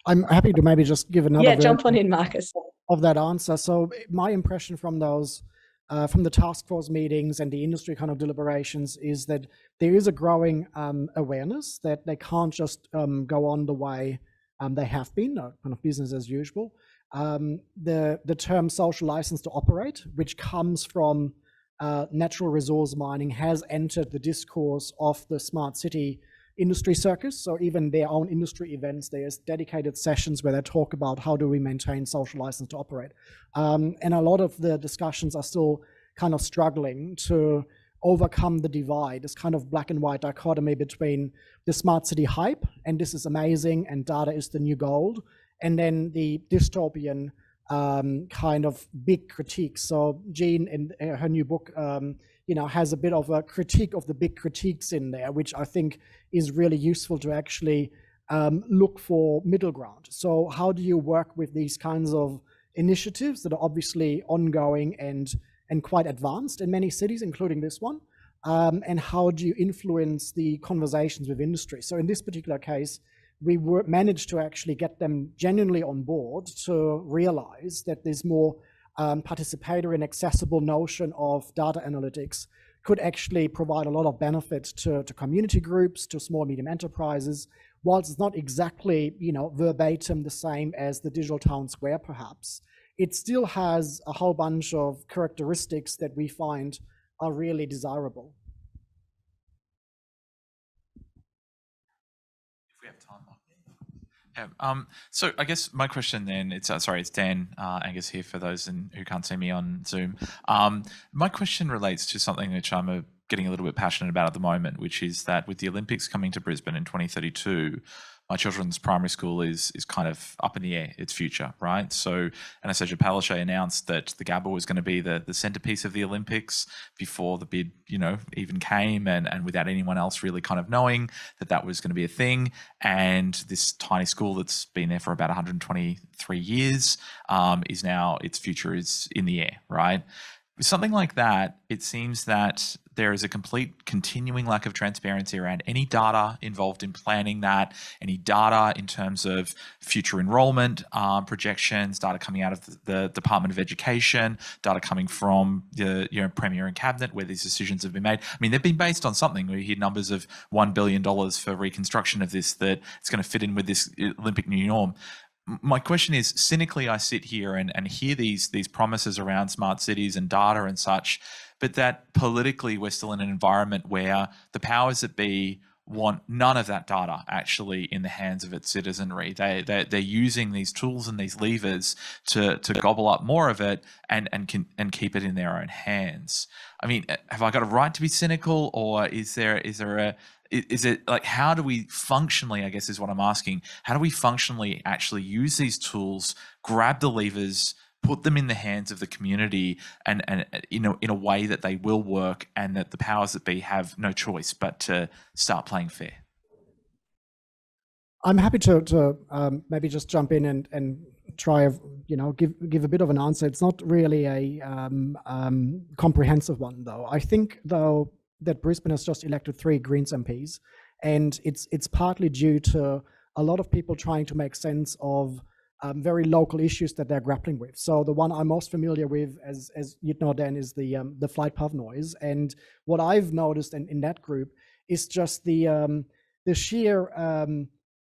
Speaker 4: I'm happy to maybe just give another
Speaker 2: yeah jump on in marcus.
Speaker 4: of that answer. So my impression from those uh, from the task force meetings and the industry kind of deliberations is that there is a growing um, awareness that they can't just um, go on the way um, they have been, kind of business as usual. Um, the the term social license to operate, which comes from uh, natural resource mining, has entered the discourse of the smart city industry circus. So even their own industry events, there's dedicated sessions where they talk about how do we maintain social license to operate. Um, and a lot of the discussions are still kind of struggling to overcome the divide, this kind of black and white dichotomy between the smart city hype and this is amazing and data is the new gold, and then the dystopian um, kind of big critiques. So Jean in her new book, um, you know, has a bit of a critique of the big critiques in there, which I think is really useful to actually um, look for middle ground. So how do you work with these kinds of initiatives that are obviously ongoing and and quite advanced in many cities, including this one? Um, and how do you influence the conversations with industry? So in this particular case, we were, managed to actually get them genuinely on board to realize that there's more um, participatory and accessible notion of data analytics could actually provide a lot of benefit to, to community groups, to small medium enterprises, whilst it's not exactly, you know, verbatim the same as the digital town square, perhaps, it still has a whole bunch of characteristics that we find are really desirable.
Speaker 7: Yeah. Um, so I guess my question then, it's uh, sorry, it's Dan uh, Angus here for those in, who can't see me on Zoom. Um, my question relates to something which I'm a, getting a little bit passionate about at the moment, which is that with the Olympics coming to Brisbane in 2032, my children's primary school is is kind of up in the air, its future, right? So Annastacia Palaszczuk announced that the Gabba was going to be the, the centerpiece of the Olympics before the bid, you know, even came and, and without anyone else really kind of knowing that that was going to be a thing. And this tiny school that's been there for about 123 years um, is now, its future is in the air, right? With something like that, it seems that there is a complete continuing lack of transparency around any data involved in planning that, any data in terms of future enrollment um, projections, data coming out of the, the, Department of Education, data coming from the you know Premier and Cabinet where these decisions have been made. I mean, they've been based on something. We hear numbers of one billion dollars for reconstruction of this that it's going to fit in with this Olympic new norm my question is cynically i sit here and, and hear these these promises around smart cities and data and such but that politically we're still in an environment where the powers that be want none of that data actually in the hands of its citizenry. They, they they're using these tools and these levers to to gobble up more of it and and can and keep it in their own hands. I mean, uh, have I got a right to be cynical, or is there is there a is it like how do we functionally i guess is what i'm asking how do we functionally actually use these tools grab the levers put them in the hands of the community and and you know in a way that they will work and that the powers that be have no choice but to start playing fair.
Speaker 4: I'm happy to, to um, maybe just jump in and and try you know give give a bit of an answer. It's not really a um, um, comprehensive one though. I think though that Brisbane has just elected three Greens MPs, and it's it's partly due to a lot of people trying to make sense of um, very local issues that they're grappling with. So the one I'm most familiar with, as as you know, Dan, is the um, the flight path noise. And what I've noticed in, in that group is just the um, the sheer um,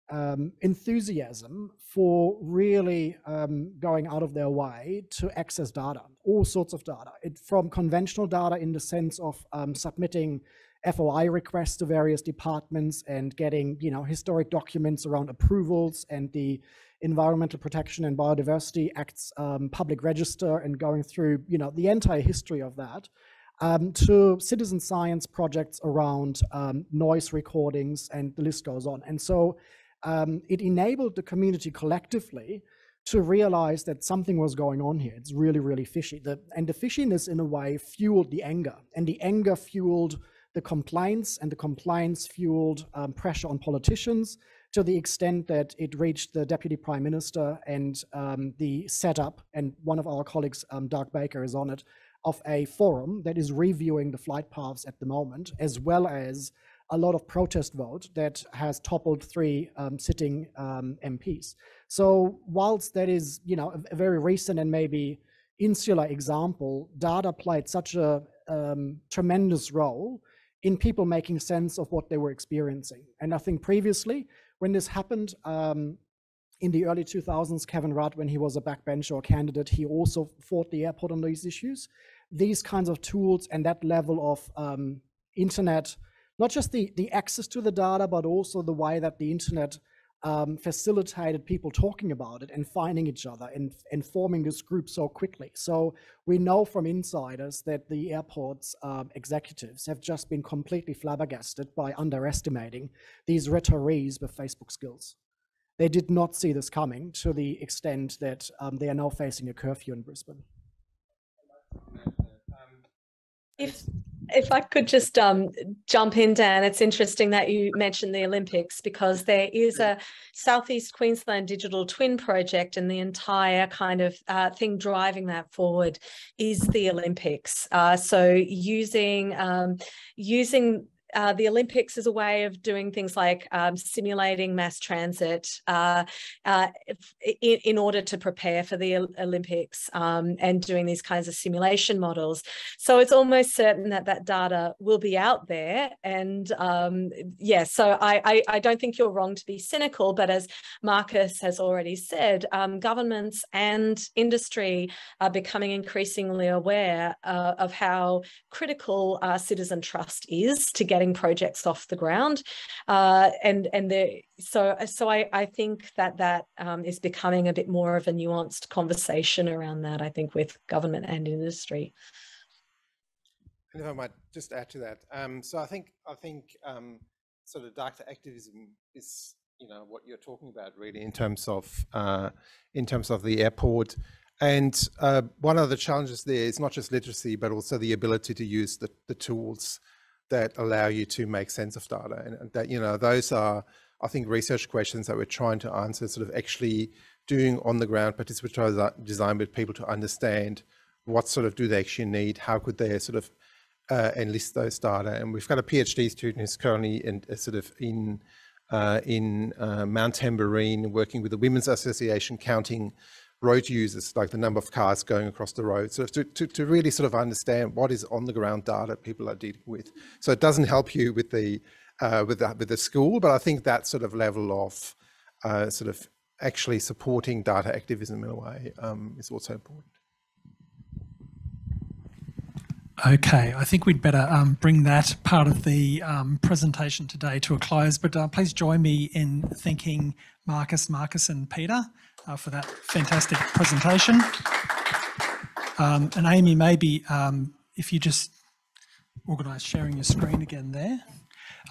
Speaker 4: um, enthusiasm for really um, going out of their way to access data, all sorts of data, it, from conventional data in the sense of submitting FOI requests to various departments and getting, you know, historic documents around approvals and the Environmental Protection and Biodiversity Act's um, public register and going through, you know, the entire history of that. Um, to citizen science projects around um, noise recordings, and the list goes on. And so um, it enabled the community collectively to realize that something was going on here. It's really, really fishy. The, and the fishiness, in a way, fueled the anger, and the anger fueled the complaints, and the complaints fueled um, pressure on politicians to the extent that it reached the deputy prime minister and um, the setup. And one of our colleagues, um, Doug Baker, is on it of a forum that is reviewing the flight paths at the moment, as well as a lot of protest vote that has toppled three um, sitting um, MPs. So whilst that is, you know, a, a, very recent and maybe insular example, data played such a um, tremendous role in people making sense of what they were experiencing. And I think previously, when this happened um, in the early 2000s, Kevin Rudd, when he was a backbencher or candidate, he also fought the airport on these issues. These kinds of tools and that level of um, internet not just the, the access to the data, but also the way that the internet um, facilitated people talking about it and finding each other and, and forming this group so quickly. So we know from insiders that the airport's um, executives have just been completely flabbergasted by underestimating these retirees with Facebook skills. They did not see this coming to the extent that um, they are now facing a curfew in Brisbane.
Speaker 2: If if I could just um, jump in, Dan, it's interesting that you mentioned the Olympics because there is a Southeast Queensland digital twin project, and the entire kind of uh, thing driving that forward is the Olympics. Uh, so using um, using uh, the Olympics is a way of doing things like um, simulating mass transit uh, uh, in, in, order to prepare for the Olympics um, and doing these kinds of simulation models. So it's almost certain that that data will be out there. And um, yeah, so I, I, I, don't think you're wrong to be cynical, but as Marcus has already said, um, governments and industry are becoming increasingly aware uh, of how critical citizen trust is to getting getting projects off the ground. Uh, and and the, so so I, I think that that um, is becoming a bit more of a nuanced conversation around that, I think, with government and industry.
Speaker 3: And if I might just add to that, um, so I think I think um, sort of data activism is you know what you're talking about really in terms of uh, in terms of the airport and uh, one of the challenges there is not just literacy, but also the ability to use the, the tools that allow you to make sense of data. And that, you know, those are, I think, research questions that we're trying to answer, sort of actually doing on the ground participatory design with people to understand what sort of do they actually need, how could they sort of uh, and list those data. And we've got a PhD student who's currently in uh, sort of in uh, in uh, Mount Tamborine, working with the Women's Association, counting road users, like the number of cars going across the road, so to, to, to really sort of understand what is on the ground data people are dealing with. So it doesn't help you with the uh, with the, with the school, but I think that sort of level of uh, sort of actually supporting data activism in a way um, is also important.
Speaker 1: Okay, I think we'd better um, bring that part of the um, presentation today to a close, but uh, please join me in thanking Marcus, Marcus and Peta uh, for that fantastic presentation. Um, and Amy, maybe um, if you just organise sharing your screen again there.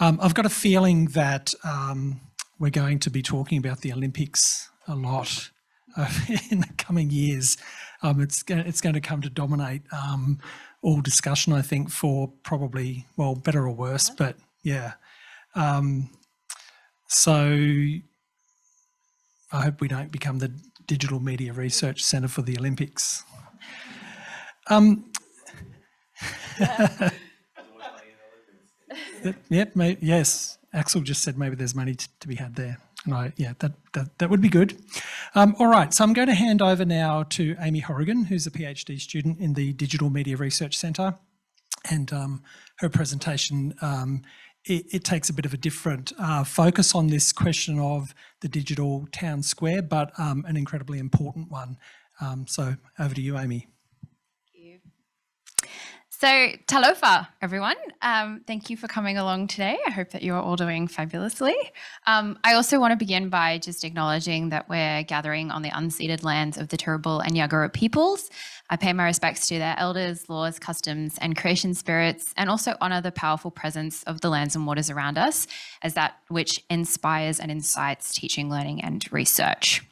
Speaker 1: Um, I've got a feeling that um, we're going to be talking about the Olympics a lot uh, in the coming years. it's, it's going to come to dominate all discussion, I think, for probably, well, better or worse, but yeah. Um, so I hope we don't become the Digital Media Research Centre for the Olympics. Um, yep, may, yes. Axel just said maybe there's money to, to be had there. I, yeah, that, that, that would be good. Um, all right, so I'm going to hand over now to Amy Horrigan, who's a PhD student in the Digital Media Research Centre. And um, her presentation, um, it, it, takes a bit of a different uh, focus on this question of the digital town square, but um, an incredibly important one. Um, so over to you, Amy.
Speaker 8: So, talofa, everyone. Um, thank you for coming along today. I hope that you're all doing fabulously. Um, I also want to begin by just acknowledging that we're gathering on the unceded lands of the Turrbal and Yagara peoples. I pay my respects to their elders, laws, customs, and creation spirits, and also honour the powerful presence of the lands and waters around us as that which inspires and incites teaching, learning, and research.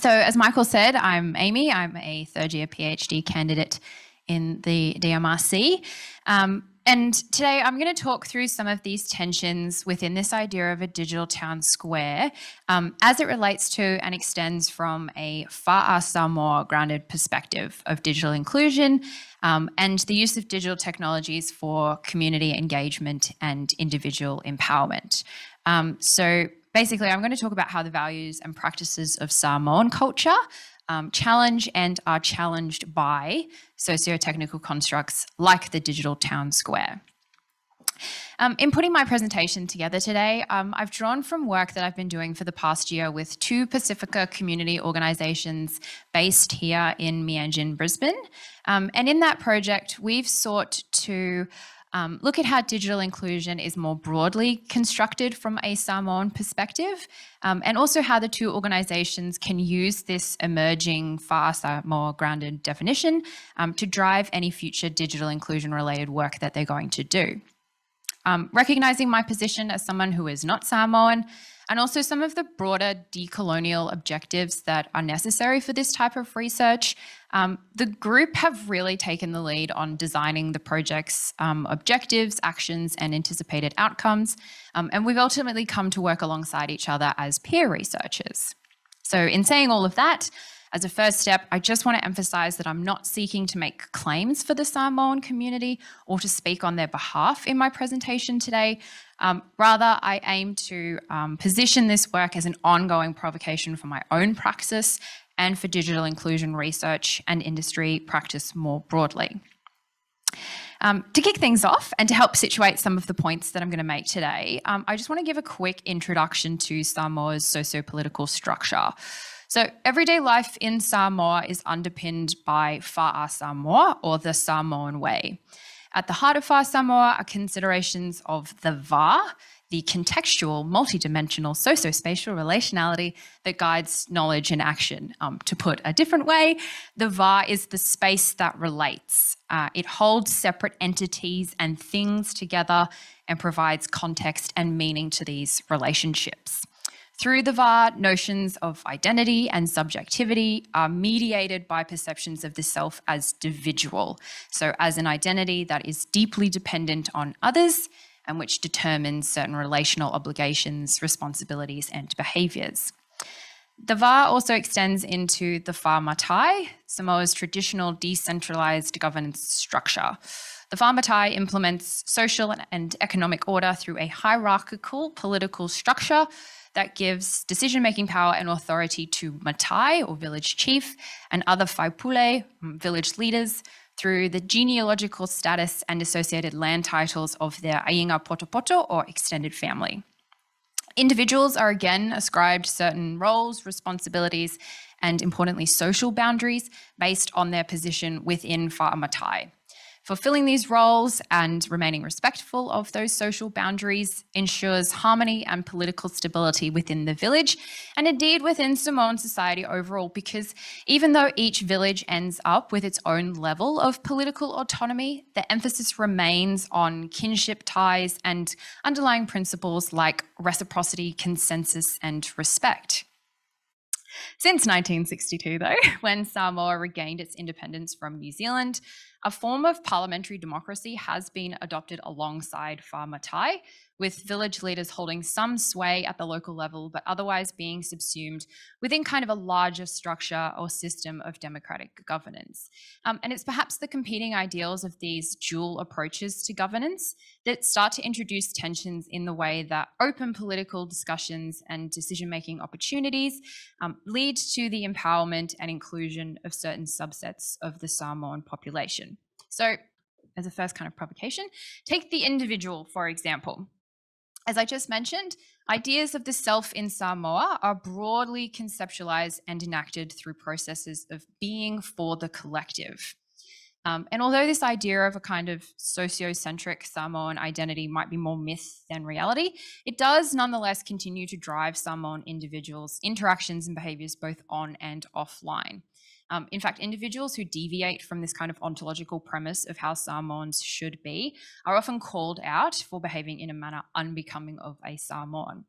Speaker 8: So, as Michael said, I'm Amy. I'm a third year PhD candidate in the DMRC. Um, and today I'm going to talk through some of these tensions within this idea of a digital town square um, as it relates to and extends from a far more grounded perspective of digital inclusion um, and the use of digital technologies for community engagement and individual empowerment. Um, so basically, I'm going to talk about how the values and practices of Samoan culture um, challenge and are challenged by socio-technical constructs like the digital town square. Um, in putting my presentation together today, um, I've drawn from work that I've been doing for the past year with two Pacifica community organisations based here in Mianjin, Brisbane. Um, and in that project, we've sought to um, look at how digital inclusion is more broadly constructed from a Samoan perspective, um, and also how the two organisations can use this emerging, faster, more grounded definition um, to drive any future digital inclusion related work that they're going to do. Um, recognizing my position as someone who is not Samoan, and also some of the broader decolonial objectives that are necessary for this type of research. Um, the group have really taken the lead on designing the project's um, objectives, actions, and anticipated outcomes. Um, and we've ultimately come to work alongside each other as peer researchers. So, in saying all of that, as a first step, I just want to emphasize that I'm not seeking to make claims for the Samoan community or to speak on their behalf in my presentation today. Um, rather, I aim to um, position this work as an ongoing provocation for my own praxis and for digital inclusion research and industry practice more broadly. Um, to kick things off and to help situate some of the points that I'm going to make today, um, I just want to give a quick introduction to Samoa's socio-political structure. So everyday life in Samoa is underpinned by Fa'a Samoa or the Samoan way. At the heart of Fa'a Samoa are considerations of the Va, the contextual, multidimensional, socio-spatial relationality that guides knowledge and action. Um, to put a different way, the Va is the space that relates. Uh, it holds separate entities and things together and provides context and meaning to these relationships. Through the Va, notions of identity and subjectivity are mediated by perceptions of the self as individual, so as an identity that is deeply dependent on others and which determines certain relational obligations, responsibilities, and behaviours. The Va also extends into the Fa'amatai, Samoa's traditional decentralised governance structure. The Fa'amatai implements social and economic order through a hierarchical political structure that gives decision making power and authority to Matai or village chief and other Faipule, mm, village leaders, through the genealogical status and associated land titles of their Aiga Potopoto or extended family. Individuals are again ascribed certain roles, responsibilities, and importantly, social boundaries based on their position within Fa'amatai. Fulfilling these roles and remaining respectful of those social boundaries ensures harmony and political stability within the village and indeed within Samoan society overall, because even though each village ends up with its own level of political autonomy, the emphasis remains on kinship ties and underlying principles like reciprocity, consensus, and respect. Since 1962, though, when Samoa regained its independence from New Zealand, a form of parliamentary democracy has been adopted alongside Fa'amatai, with village leaders holding some sway at the local level, but otherwise being subsumed within kind of a larger structure or system of democratic governance. Um, and it's perhaps the competing ideals of these dual approaches to governance that start to introduce tensions in the way that open political discussions and decision making opportunities um, lead to the empowerment and inclusion of certain subsets of the Samoan population. So, as a first kind of provocation, take the individual, for example. As I just mentioned, ideas of the self in Samoa are broadly conceptualized and enacted through processes of being for the collective. Um, and although this idea of a kind of sociocentric Samoan identity might be more myth than reality, it does nonetheless continue to drive Samoan individuals' interactions and behaviors both on and offline. Um, in fact, individuals who deviate from this kind of ontological premise of how Samoans should be are often called out for behaving in a manner unbecoming of a Samoan.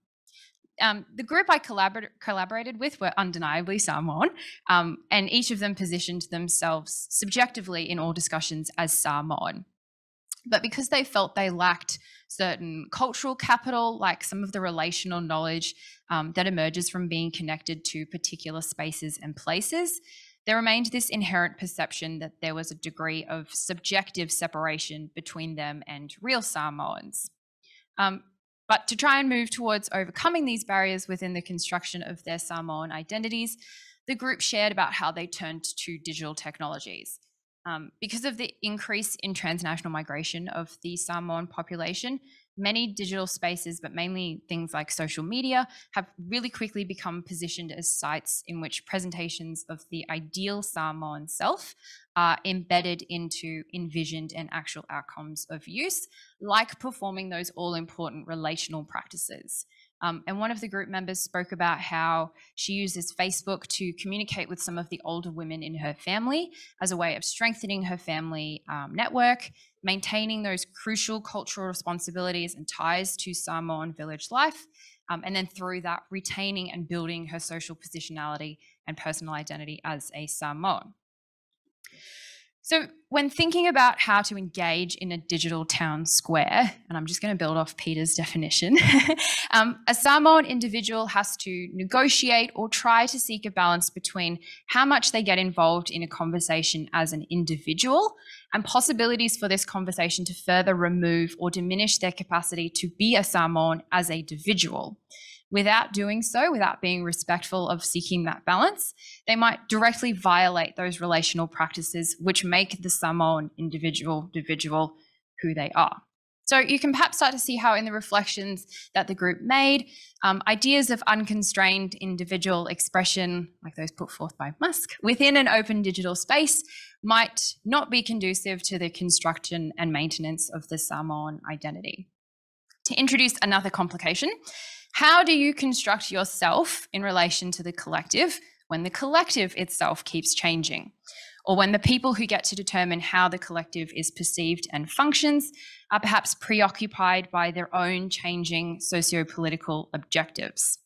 Speaker 8: Um, the group I collabor- collaborated with were undeniably Samoan, um, and each of them positioned themselves subjectively in all discussions as Samoan. But because they felt they lacked certain cultural capital, like some of the relational knowledge um, that emerges from being connected to particular spaces and places, there remained this inherent perception that there was a degree of subjective separation between them and real Samoans. Um, but to try and move towards overcoming these barriers within the construction of their Samoan identities, the group shared about how they turned to digital technologies. Um, because of the increase in transnational migration of the Samoan population, many digital spaces, but mainly things like social media, have really quickly become positioned as sites in which presentations of the ideal Samoan self are embedded into envisioned and actual outcomes of use, like performing those all important relational practices. Um, and one of the group members spoke about how she uses Facebook to communicate with some of the older women in her family as a way of strengthening her family um, network, maintaining those crucial cultural responsibilities and ties to Samoan village life, um, and then through that, retaining and building her social positionality and personal identity as a Samoan. So, when thinking about how to engage in a digital town square, and I'm just going to build off Peta's definition, um, a Samoan individual has to negotiate or try to seek a balance between how much they get involved in a conversation as an individual and possibilities for this conversation to further remove or diminish their capacity to be a Samoan as a individual. Without doing so, without being respectful of seeking that balance, they might directly violate those relational practices which make the Samoan individual individual who they are. So you can perhaps start to see how, in the reflections that the group made, um, ideas of unconstrained individual expression, like those put forth by Musk, within an open digital space, might not be conducive to the construction and maintenance of the Samoan identity. To introduce another complication, how do you construct yourself in relation to the collective when the collective itself keeps changing? Or when the people who get to determine how the collective is perceived and functions are perhaps preoccupied by their own changing socio political objectives?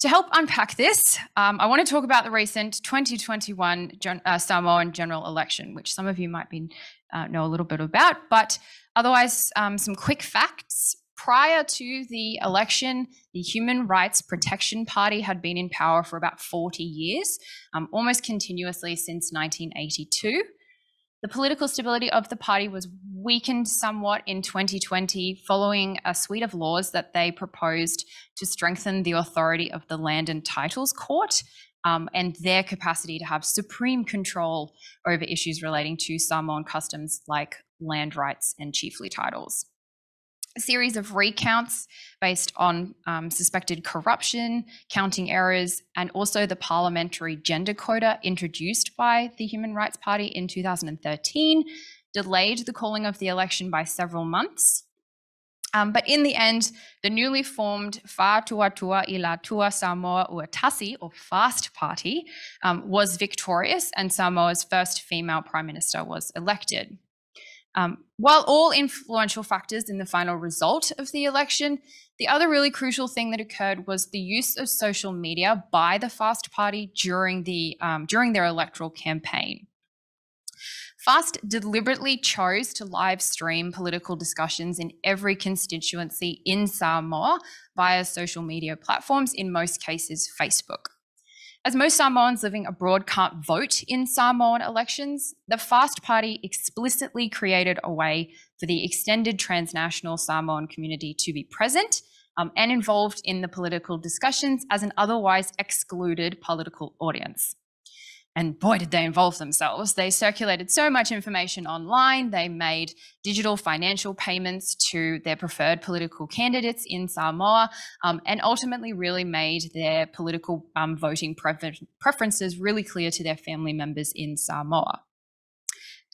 Speaker 8: To help unpack this, um, I want to talk about the recent 2021 uh, Samoan general election, which some of you might be, uh, know a little bit about. But otherwise, um, some quick facts prior to the election, the Human Rights Protection Party had been in power for about 40 years, um, almost continuously since 1982. The political stability of the party was weakened somewhat in 2020 following a suite of laws that they proposed to strengthen the authority of the Land and Titles Court um, and their capacity to have supreme control over issues relating to Samoan customs like land rights and chiefly titles a series of recounts based on um, suspected corruption, counting errors, and also the parliamentary gender quota introduced by the Human Rights Party in 2013 delayed the calling of the election by several months. Um, but in the end, the newly formed Fa'atuatua i le Atua Samoa ua Tasi, or FAST party, um, was victorious, and Samoa's first female prime minister was elected. Um, while all influential factors in the final result of the election, the other really crucial thing that occurred was the use of social media by the Fast Party during the um, during their electoral campaign. Fast deliberately chose to live stream political discussions in every constituency in Samoa via social media platforms, in most cases, Facebook. As most Samoans living abroad can't vote in Samoan elections, the Fast Party explicitly created a way for the extended transnational Samoan community to be present um, and involved in the political discussions as an otherwise excluded political audience. And boy, did they involve themselves. They circulated so much information online. They made digital financial payments to their preferred political candidates in Samoa um, and ultimately really made their political um, voting prefer- preferences really clear to their family members in Samoa.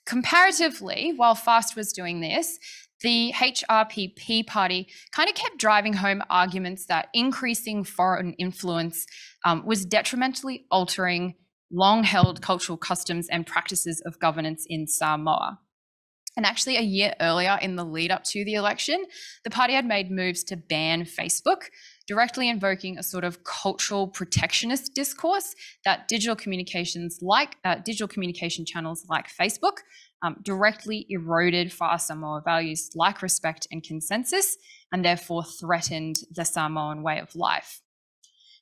Speaker 8: Comparatively, while FAST was doing this, the HRPP party kind of kept driving home arguments that increasing foreign influence um, was detrimentally altering long held cultural customs and practices of governance in Samoa. And actually, a year earlier, in the lead up to the election, the party had made moves to ban Facebook, directly invoking a sort of cultural protectionist discourse that digital communications like uh, digital communication channels like Facebook um, directly eroded Fa'a Samoa values like respect and consensus, and therefore threatened the Samoan way of life.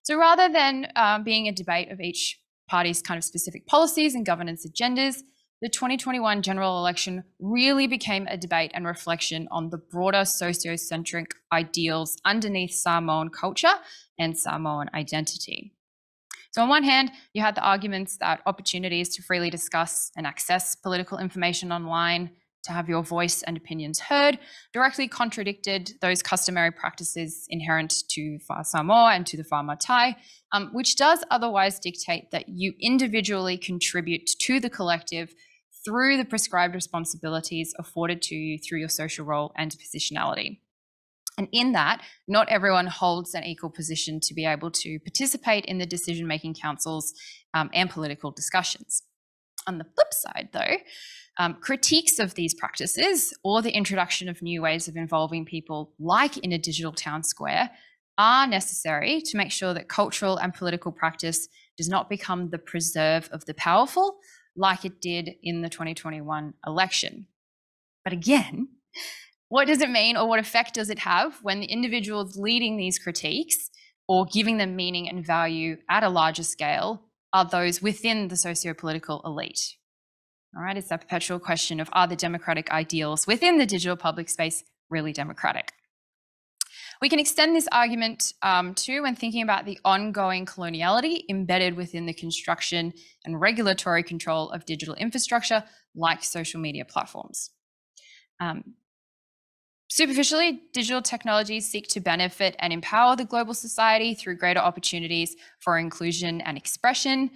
Speaker 8: So rather than um, being a debate of each parties' kind of specific policies and governance agendas, the 2021 general election really became a debate and reflection on the broader sociocentric ideals underneath Samoan culture and Samoan identity. So, on one hand, you had the arguments that opportunities to freely discuss and access political information online to have your voice and opinions heard directly contradicted those customary practices inherent to Fa'a Samoa and to the Fa'amatai, um, which does otherwise dictate that you individually contribute to the collective through the prescribed responsibilities afforded to you through your social role and positionality. And in that, not everyone holds an equal position to be able to participate in the decision making councils um, and political discussions. On the flip side, though, um, critiques of these practices or the introduction of new ways of involving people, like in a digital town square, are necessary to make sure that cultural and political practice does not become the preserve of the powerful, like it did in the 2021 election. But again, what does it mean or what effect does it have when the individuals leading these critiques or giving them meaning and value at a larger scale are those within the socio political elite? All right, it's that perpetual question of are the democratic ideals within the digital public space really democratic? We can extend this argument um, to when thinking about the ongoing coloniality embedded within the construction and regulatory control of digital infrastructure like social media platforms. Um, superficially, digital technologies seek to benefit and empower the global society through greater opportunities for inclusion and expression.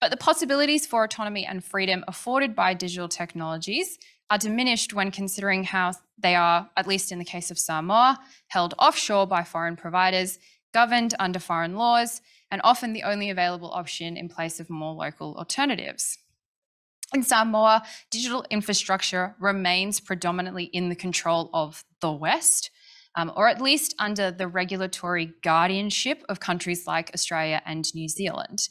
Speaker 8: But the possibilities for autonomy and freedom afforded by digital technologies are diminished when considering how they are, at least in the case of Samoa, held offshore by foreign providers, governed under foreign laws, and often the only available option in place of more local alternatives. In Samoa, digital infrastructure remains predominantly in the control of the West, um, or at least under the regulatory guardianship of countries like Australia and New Zealand.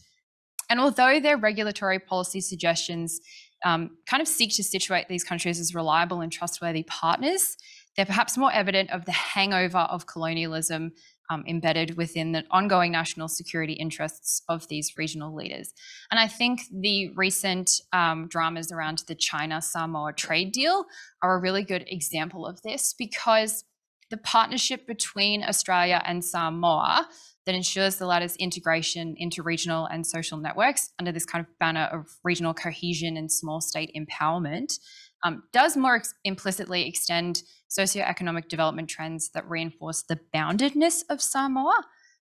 Speaker 8: And although their regulatory policy suggestions um, kind of seek to situate these countries as reliable and trustworthy partners, they're perhaps more evident of the hangover of colonialism um, embedded within the ongoing national security interests of these regional leaders. And I think the recent um, dramas around the China Samoa trade deal are a really good example of this because the partnership between Australia and Samoa that ensures the latter's integration into regional and social networks under this kind of banner of regional cohesion and small state empowerment um, does more ex- implicitly extend socioeconomic development trends that reinforce the boundedness of Samoa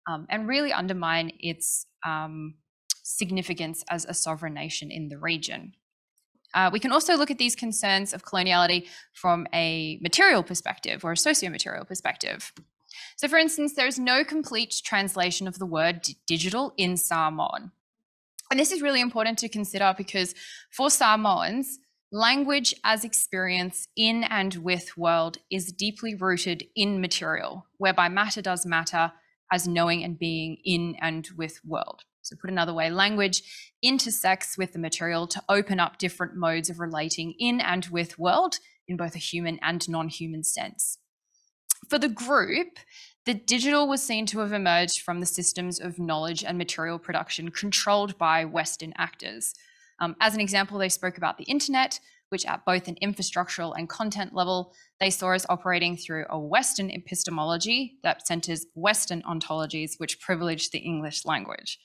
Speaker 8: um, and really undermine its um, significance as a sovereign nation in the region. Uh, we can also look at these concerns of coloniality from a material perspective or a socio-material perspective. So, for instance, there is no complete translation of the word digital in Samoan. And this is really important to consider because for Samoans, language as experience in and with world is deeply rooted in material, whereby matter does matter as knowing and being in and with world. So, put another way, language intersects with the material to open up different modes of relating in and with world in both a human and non human sense. For the group, the digital was seen to have emerged from the systems of knowledge and material production controlled by Western actors. Um, as an example, they spoke about the internet, which at both an infrastructural and content level, they saw as operating through a Western epistemology that centers Western ontologies, which privilege the English language.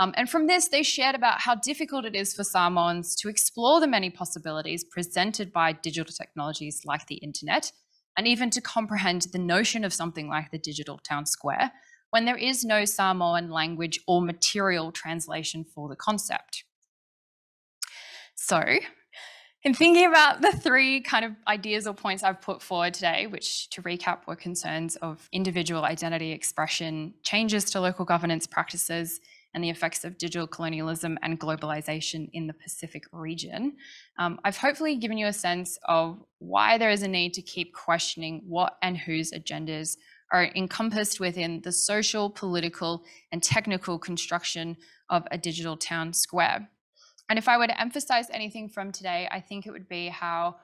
Speaker 8: Um, and from this, they shared about how difficult it is for Samoans to explore the many possibilities presented by digital technologies like the internet, and even to comprehend the notion of something like the digital town square when there is no Samoan language or material translation for the concept. So, in thinking about the three kind of ideas or points I've put forward today, which to recap were concerns of individual identity expression, changes to local governance practices, and the effects of digital colonialism and globalization in the Pacific region. Um, I've hopefully given you a sense of why there is a need to keep questioning what and whose agendas are encompassed within the social, political, and technical construction of a digital town square. And if I were to emphasize anything from today, I think it would be how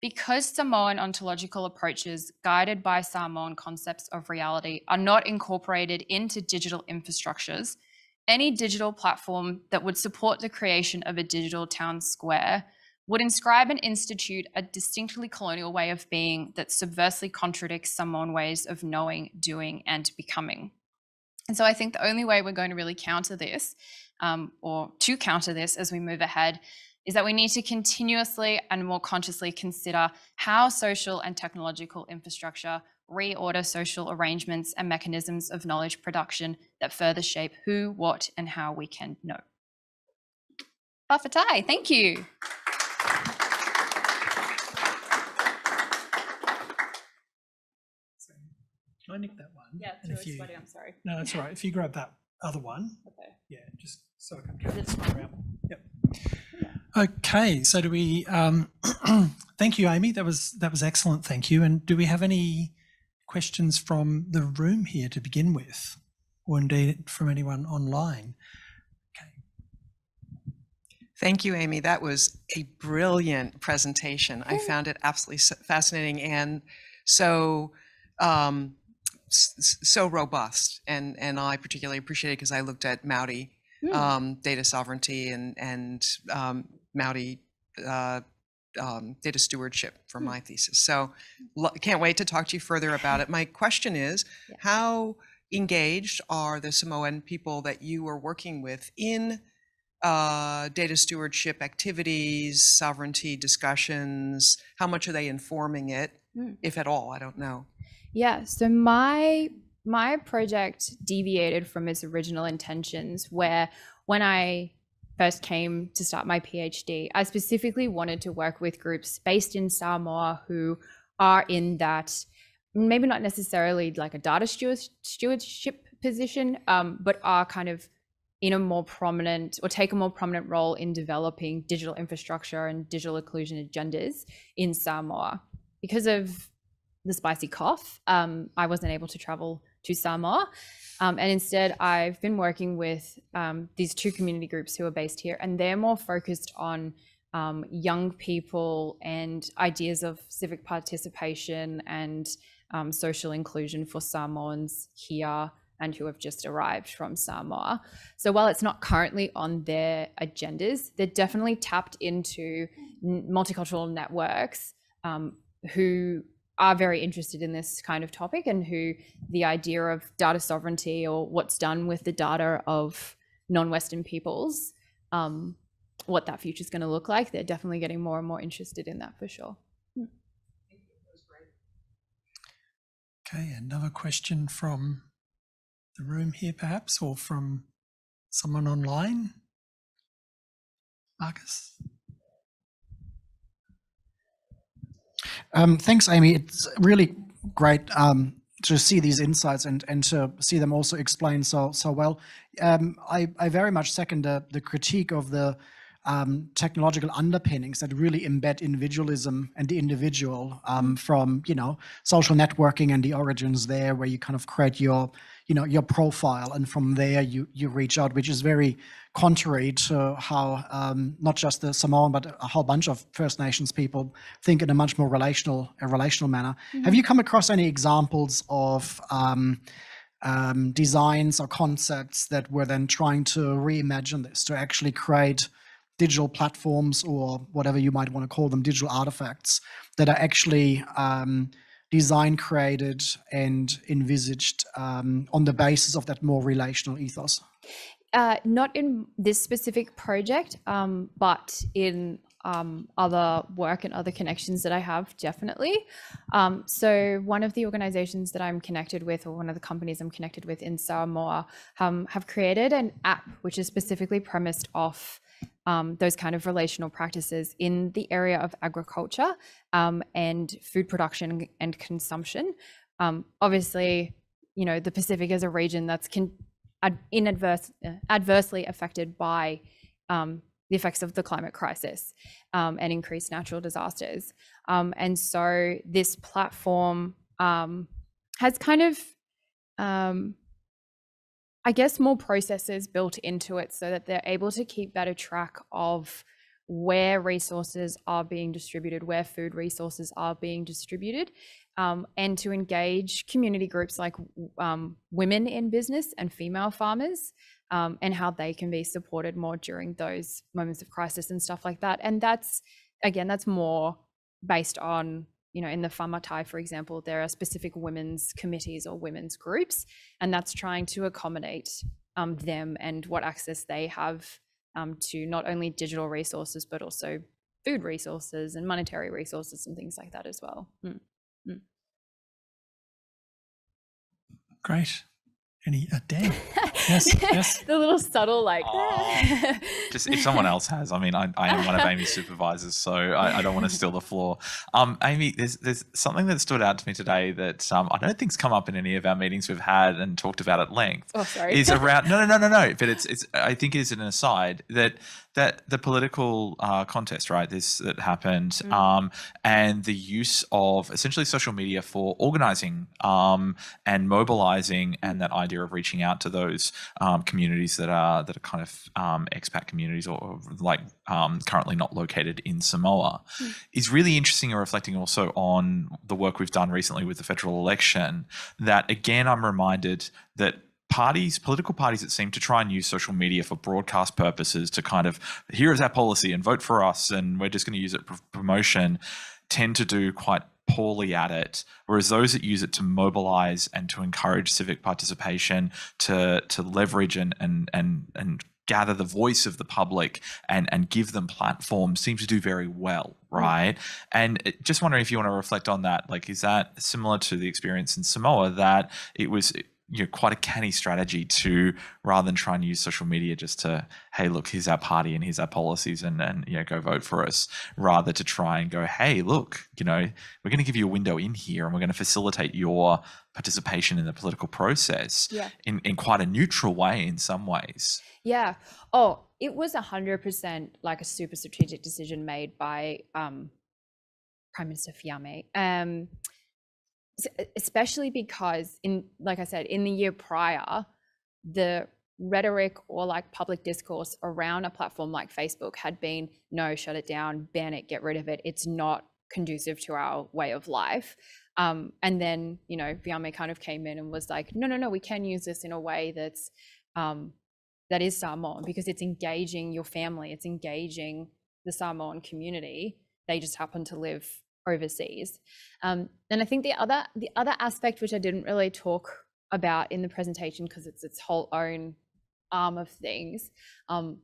Speaker 8: because Samoan ontological approaches guided by Samoan concepts of reality are not incorporated into digital infrastructures, any digital platform that would support the creation of a digital town square would inscribe and institute a distinctly colonial way of being that subversely contradicts Samoan ways of knowing, doing, and becoming. And so I think the only way we're going to really counter this, um, or to counter this as we move ahead, is that we need to continuously and more consciously consider how social and technological infrastructure reorder social arrangements and mechanisms of knowledge production that further shape who, what, and how we can know. Fa'afetai, thank you.
Speaker 1: Can I nick that one?
Speaker 2: Yeah, it's really
Speaker 1: you,
Speaker 2: sweaty, I'm sorry.
Speaker 1: No, that's all right. If you grab that other one,
Speaker 2: Okay.
Speaker 1: yeah, just so I can carry this one around. Yep. Okay, so do we? Um, thank you, Amy. That was that was excellent. Thank you. And do we have any questions from the room here to begin with, or indeed from anyone online? Okay.
Speaker 5: Thank you, Amy. That was a brilliant presentation. I found it absolutely fascinating and so um, so robust. And and I particularly appreciate it because I looked at Maori
Speaker 2: Hmm.
Speaker 5: um, data sovereignty and and um, Maori uh, um, data stewardship for
Speaker 2: Hmm.
Speaker 5: my thesis. So can't wait to talk to you further about it. My question is,
Speaker 2: Yeah.
Speaker 5: how engaged are the Samoan people that you are working with in uh, data stewardship activities, sovereignty discussions? How much are they informing it,
Speaker 8: Mm.
Speaker 5: if at all? I don't know.
Speaker 8: Yeah, so my my project deviated from its original intentions where when I first came to start my PhD, I specifically wanted to work with groups based in Samoa who are in that maybe not necessarily like a data stewardship position, um, but are kind of in a more prominent or take a more prominent role in developing digital infrastructure and digital inclusion agendas in Samoa. Because of the spicy cough, um, I wasn't able to travel to Samoa. Um, and instead, I've been working with um, these two community groups who are based here, and they're more focused on um, young people and ideas of civic participation and um, social inclusion for Samoans here and who have just arrived from Samoa. So while it's not currently on their agendas, they're definitely tapped into multicultural networks um, who are very interested in this kind of topic and who the idea of data sovereignty or what's done with the data of non-Western peoples, um, what that future is going to look like, they're definitely getting more and more interested in that for sure.
Speaker 1: Okay, another question from the room here, perhaps, or from someone online? Marcus?
Speaker 4: Um, thanks, Amy. It's really great um, to see these insights and, and to see them also explained so so well. Um, I, I very much second the, the critique of the um, technological underpinnings that really embed individualism and the individual um, from you know social networking and the origins there, where you kind of create your you know your profile and from there you you reach out, which is very contrary to how um, not just the Samoan but a whole bunch of First Nations people think in a much more relational a relational manner. Mm-hmm. Have you come across any examples of um, um, designs or concepts that were then trying to reimagine this to actually create digital platforms or whatever you might want to call them, digital artifacts that are actually um, design created and envisaged um, on the basis of that more relational ethos?
Speaker 8: Uh, not in this specific project, um, but in um, other work and other connections that I have, definitely. Um, so one of the organizations that I'm connected with, or one of the companies I'm connected with in Samoa, um, have created an app which is specifically premised off um, those kind of relational practices in the area of agriculture um, and food production and consumption. Um, obviously, you know, the Pacific is a region that's con- ad- uh, adversely affected by um, the effects of the climate crisis um, and increased natural disasters. Um, and so this platform has kind of I guess more processes built into it so that they're able to keep better track of where resources are being distributed, where food resources are being distributed, um, and to engage community groups like um, women in business and female farmers um, and how they can be supported more during those moments of crisis and stuff like that. And that's, again, that's more based on you know, in the Fa'amatai, for example, there are specific women's committees or women's groups, and that's trying to accommodate um, them and what access they have um, to not only digital resources, but also food resources and monetary resources and things like that as well. Mm. Mm.
Speaker 1: Great. Any, uh, Dan? yes, yes.
Speaker 8: the little subtle like.
Speaker 7: just if someone else has, I mean, I, I am one of Amy's supervisors, so I, I don't want to steal the floor. Um, Amy, there's there's something that stood out to me today that um, I don't think's come up in any of our meetings we've had and talked about at length.
Speaker 8: Oh, sorry.
Speaker 7: Is around no, no, no, no, no. But it's it's. I think it is an aside that that the political uh, contest, right? This that happened, mm. um, and the use of essentially social media for organizing um, and mobilizing, and that idea of reaching out to those um, communities that are that are kind of um, expat communities or, or like um, currently not located in Samoa, mm. is really interesting and reflecting also on the work we've done recently with the federal election. That again, I'm reminded that parties, political parties that seem to try and use social media for broadcast purposes to kind of here is our policy and vote for us and we're just going to use it for promotion tend to do quite poorly at it whereas those that use it to mobilize and to encourage civic participation to to leverage and and and and gather the voice of the public and and give them platforms seem to do very well mm. right and just wondering if you want to reflect on that like is that similar to the experience in samoa that it was you know quite a canny strategy to rather than try and use social media just to hey look here's our party and here's our policies and and you know go vote for us rather to try and go hey look you know we're going to give you a window in here and we're going to facilitate your participation in the political process
Speaker 8: yeah.
Speaker 7: in in quite a neutral way in some ways.
Speaker 8: Yeah. Oh it was a hundred percent like a super strategic decision made by um prime minister fiame um especially because in like i said in the year prior the rhetoric or like public discourse around a platform like facebook had been no shut it down ban it get rid of it it's not conducive to our way of life Um, and then, you know, Fiame kind of came in and was like, no, no, no, we can use this in a way that's um, that is Samoan because it's engaging your family, it's engaging the Samoan community. They just happen to live overseas. Um, and I think the other the other aspect which I didn't really talk about in the presentation because it's its whole own arm of things um,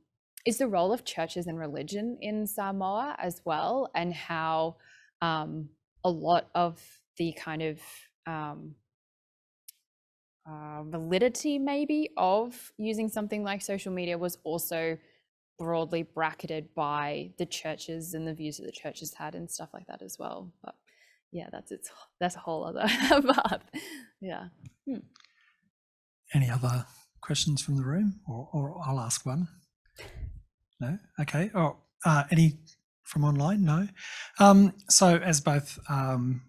Speaker 8: is the role of churches and religion in Samoa as well, and how um, a lot of the kind of um, uh, validity, maybe, of using something like social media was also broadly bracketed by the churches and the views that the churches had and stuff like that as well. But yeah, that's it's that's a whole other path. Yeah. Hmm.
Speaker 1: Any other questions from the room, or, or I'll ask one. No. Okay. Oh, uh, any from online? No. Um, so, as both, um,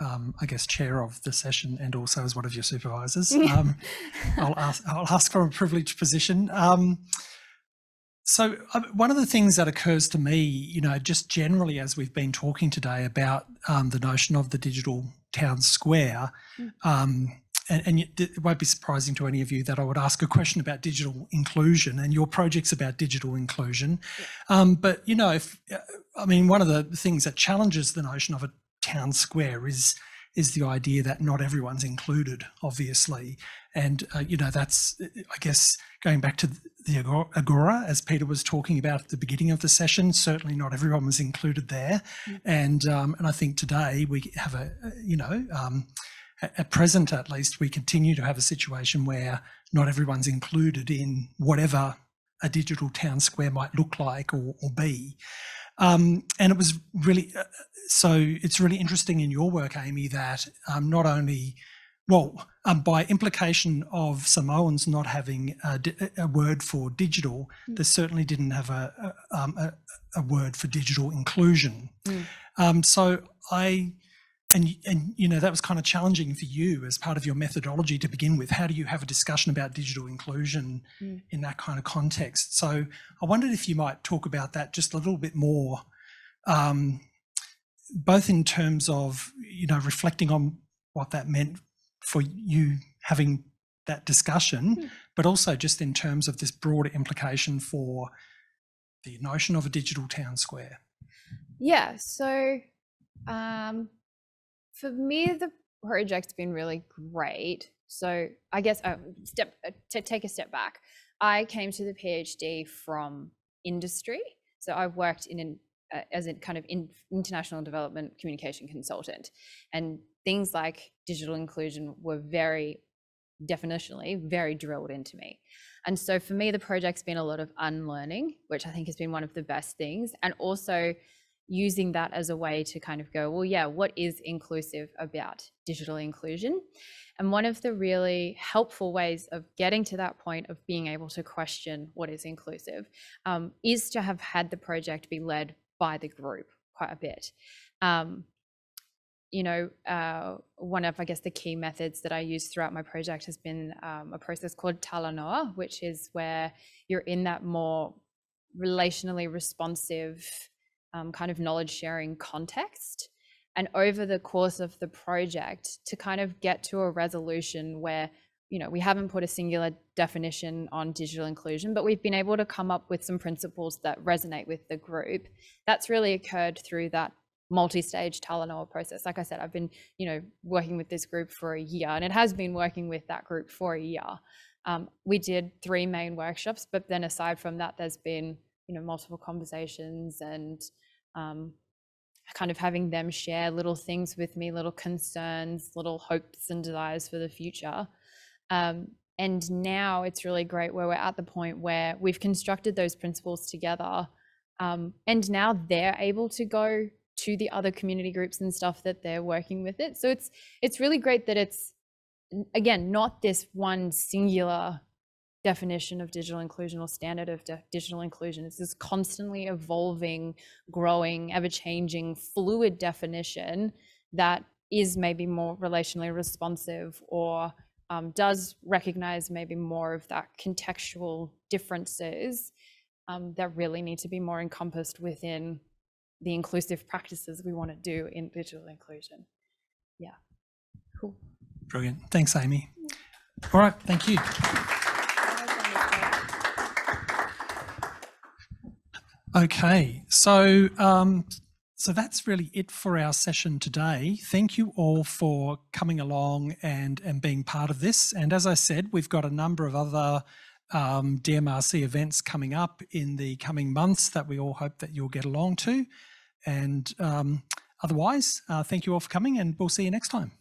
Speaker 1: um, I guess, chair of the session and also as one of your supervisors, um, I'll ask. I'll ask from a privileged position. So, uh, one of the things that occurs to me, you know, just generally as we've been talking today about um, the notion of the digital town square, um, and, and, it won't be surprising to any of you that I would ask a question about digital inclusion, and your project's about digital inclusion. Yeah. Um, but you know, if uh, I mean, one of the things that challenges the notion of a town square is is the idea that not everyone's included, obviously, and uh, you know that's I guess going back to the agora, as Peta was talking about at the beginning of the session. Certainly, not everyone was included there, mm. and um, and I think today we have a you know. Um, at present, at least, we continue to have a situation where not everyone's included in whatever a digital town square might look like or, or be. Um, and it was really uh, so. It's really interesting in your work, Amy, that um, not only well, um, by implication of Samoans not having a, a word for digital, mm. they certainly didn't have a, a, um, a word for digital inclusion. Mm. Um, so I, and and you know that was kind of challenging for you as part of your methodology to begin with. How do you have a discussion about digital inclusion mm. in that kind of context? So I wondered if you might talk about that just a little bit more, um, both in terms of you know reflecting on what that meant for you having that discussion, mm. but also just in terms of this broader implication for the notion of a digital town square.
Speaker 8: Yeah, so um, for me, the project's been really great. So I guess uh, step uh, to take a step back, I came to the PhD from industry. So I've worked in an uh, as a kind of in, international development communication consultant, and things like digital inclusion were very definitionally very drilled into me. And so for me, the project's been a lot of unlearning, which I think has been one of the best things. And also using that as a way to kind of go, well, yeah, what is inclusive about digital inclusion? And one of the really helpful ways of getting to that point of being able to question what is inclusive um, is to have had the project be led by the group quite a bit. Um, you know, uh, one of, I guess, the key methods that I use throughout my project has been um, a process called talanoa, which is where you're in that more relationally responsive um, kind of knowledge sharing context. And over the course of the project, to kind of get to a resolution where, you know, we haven't put a singular definition on digital inclusion, but we've been able to come up with some principles that resonate with the group. That's really occurred through that multi-stage Talanoa process. Like I said, I've been, you know, working with this group for a year and it has been working with that group for a year. Um, we did three main workshops, but then aside from that, there's been, you know, multiple conversations and um, kind of having them share little things with me, little concerns, little hopes and desires for the future. Um, and now it's really great where we're at the point where we've constructed those principles together. Um, and now they're able to go to the other community groups and stuff that they're working with it. So it's it's really great that it's again not this one singular definition of digital inclusion or standard of digital inclusion. It's this constantly evolving, growing, ever changing, fluid definition that is maybe more relationally responsive or um, does recognize maybe more of that contextual differences um, that really need to be more encompassed within the inclusive practices we want to do in digital inclusion. Yeah.
Speaker 2: Cool.
Speaker 1: Brilliant. Thanks, Amy. All right. Thank you. Okay. So, um, so that's really it for our session today. Thank you all for coming along and and being part of this. And as I said, we've got a number of other um, DMRC events coming up in the coming months that we all hope that you'll get along to. And um, otherwise, uh, thank you all for coming, and we'll see you next time.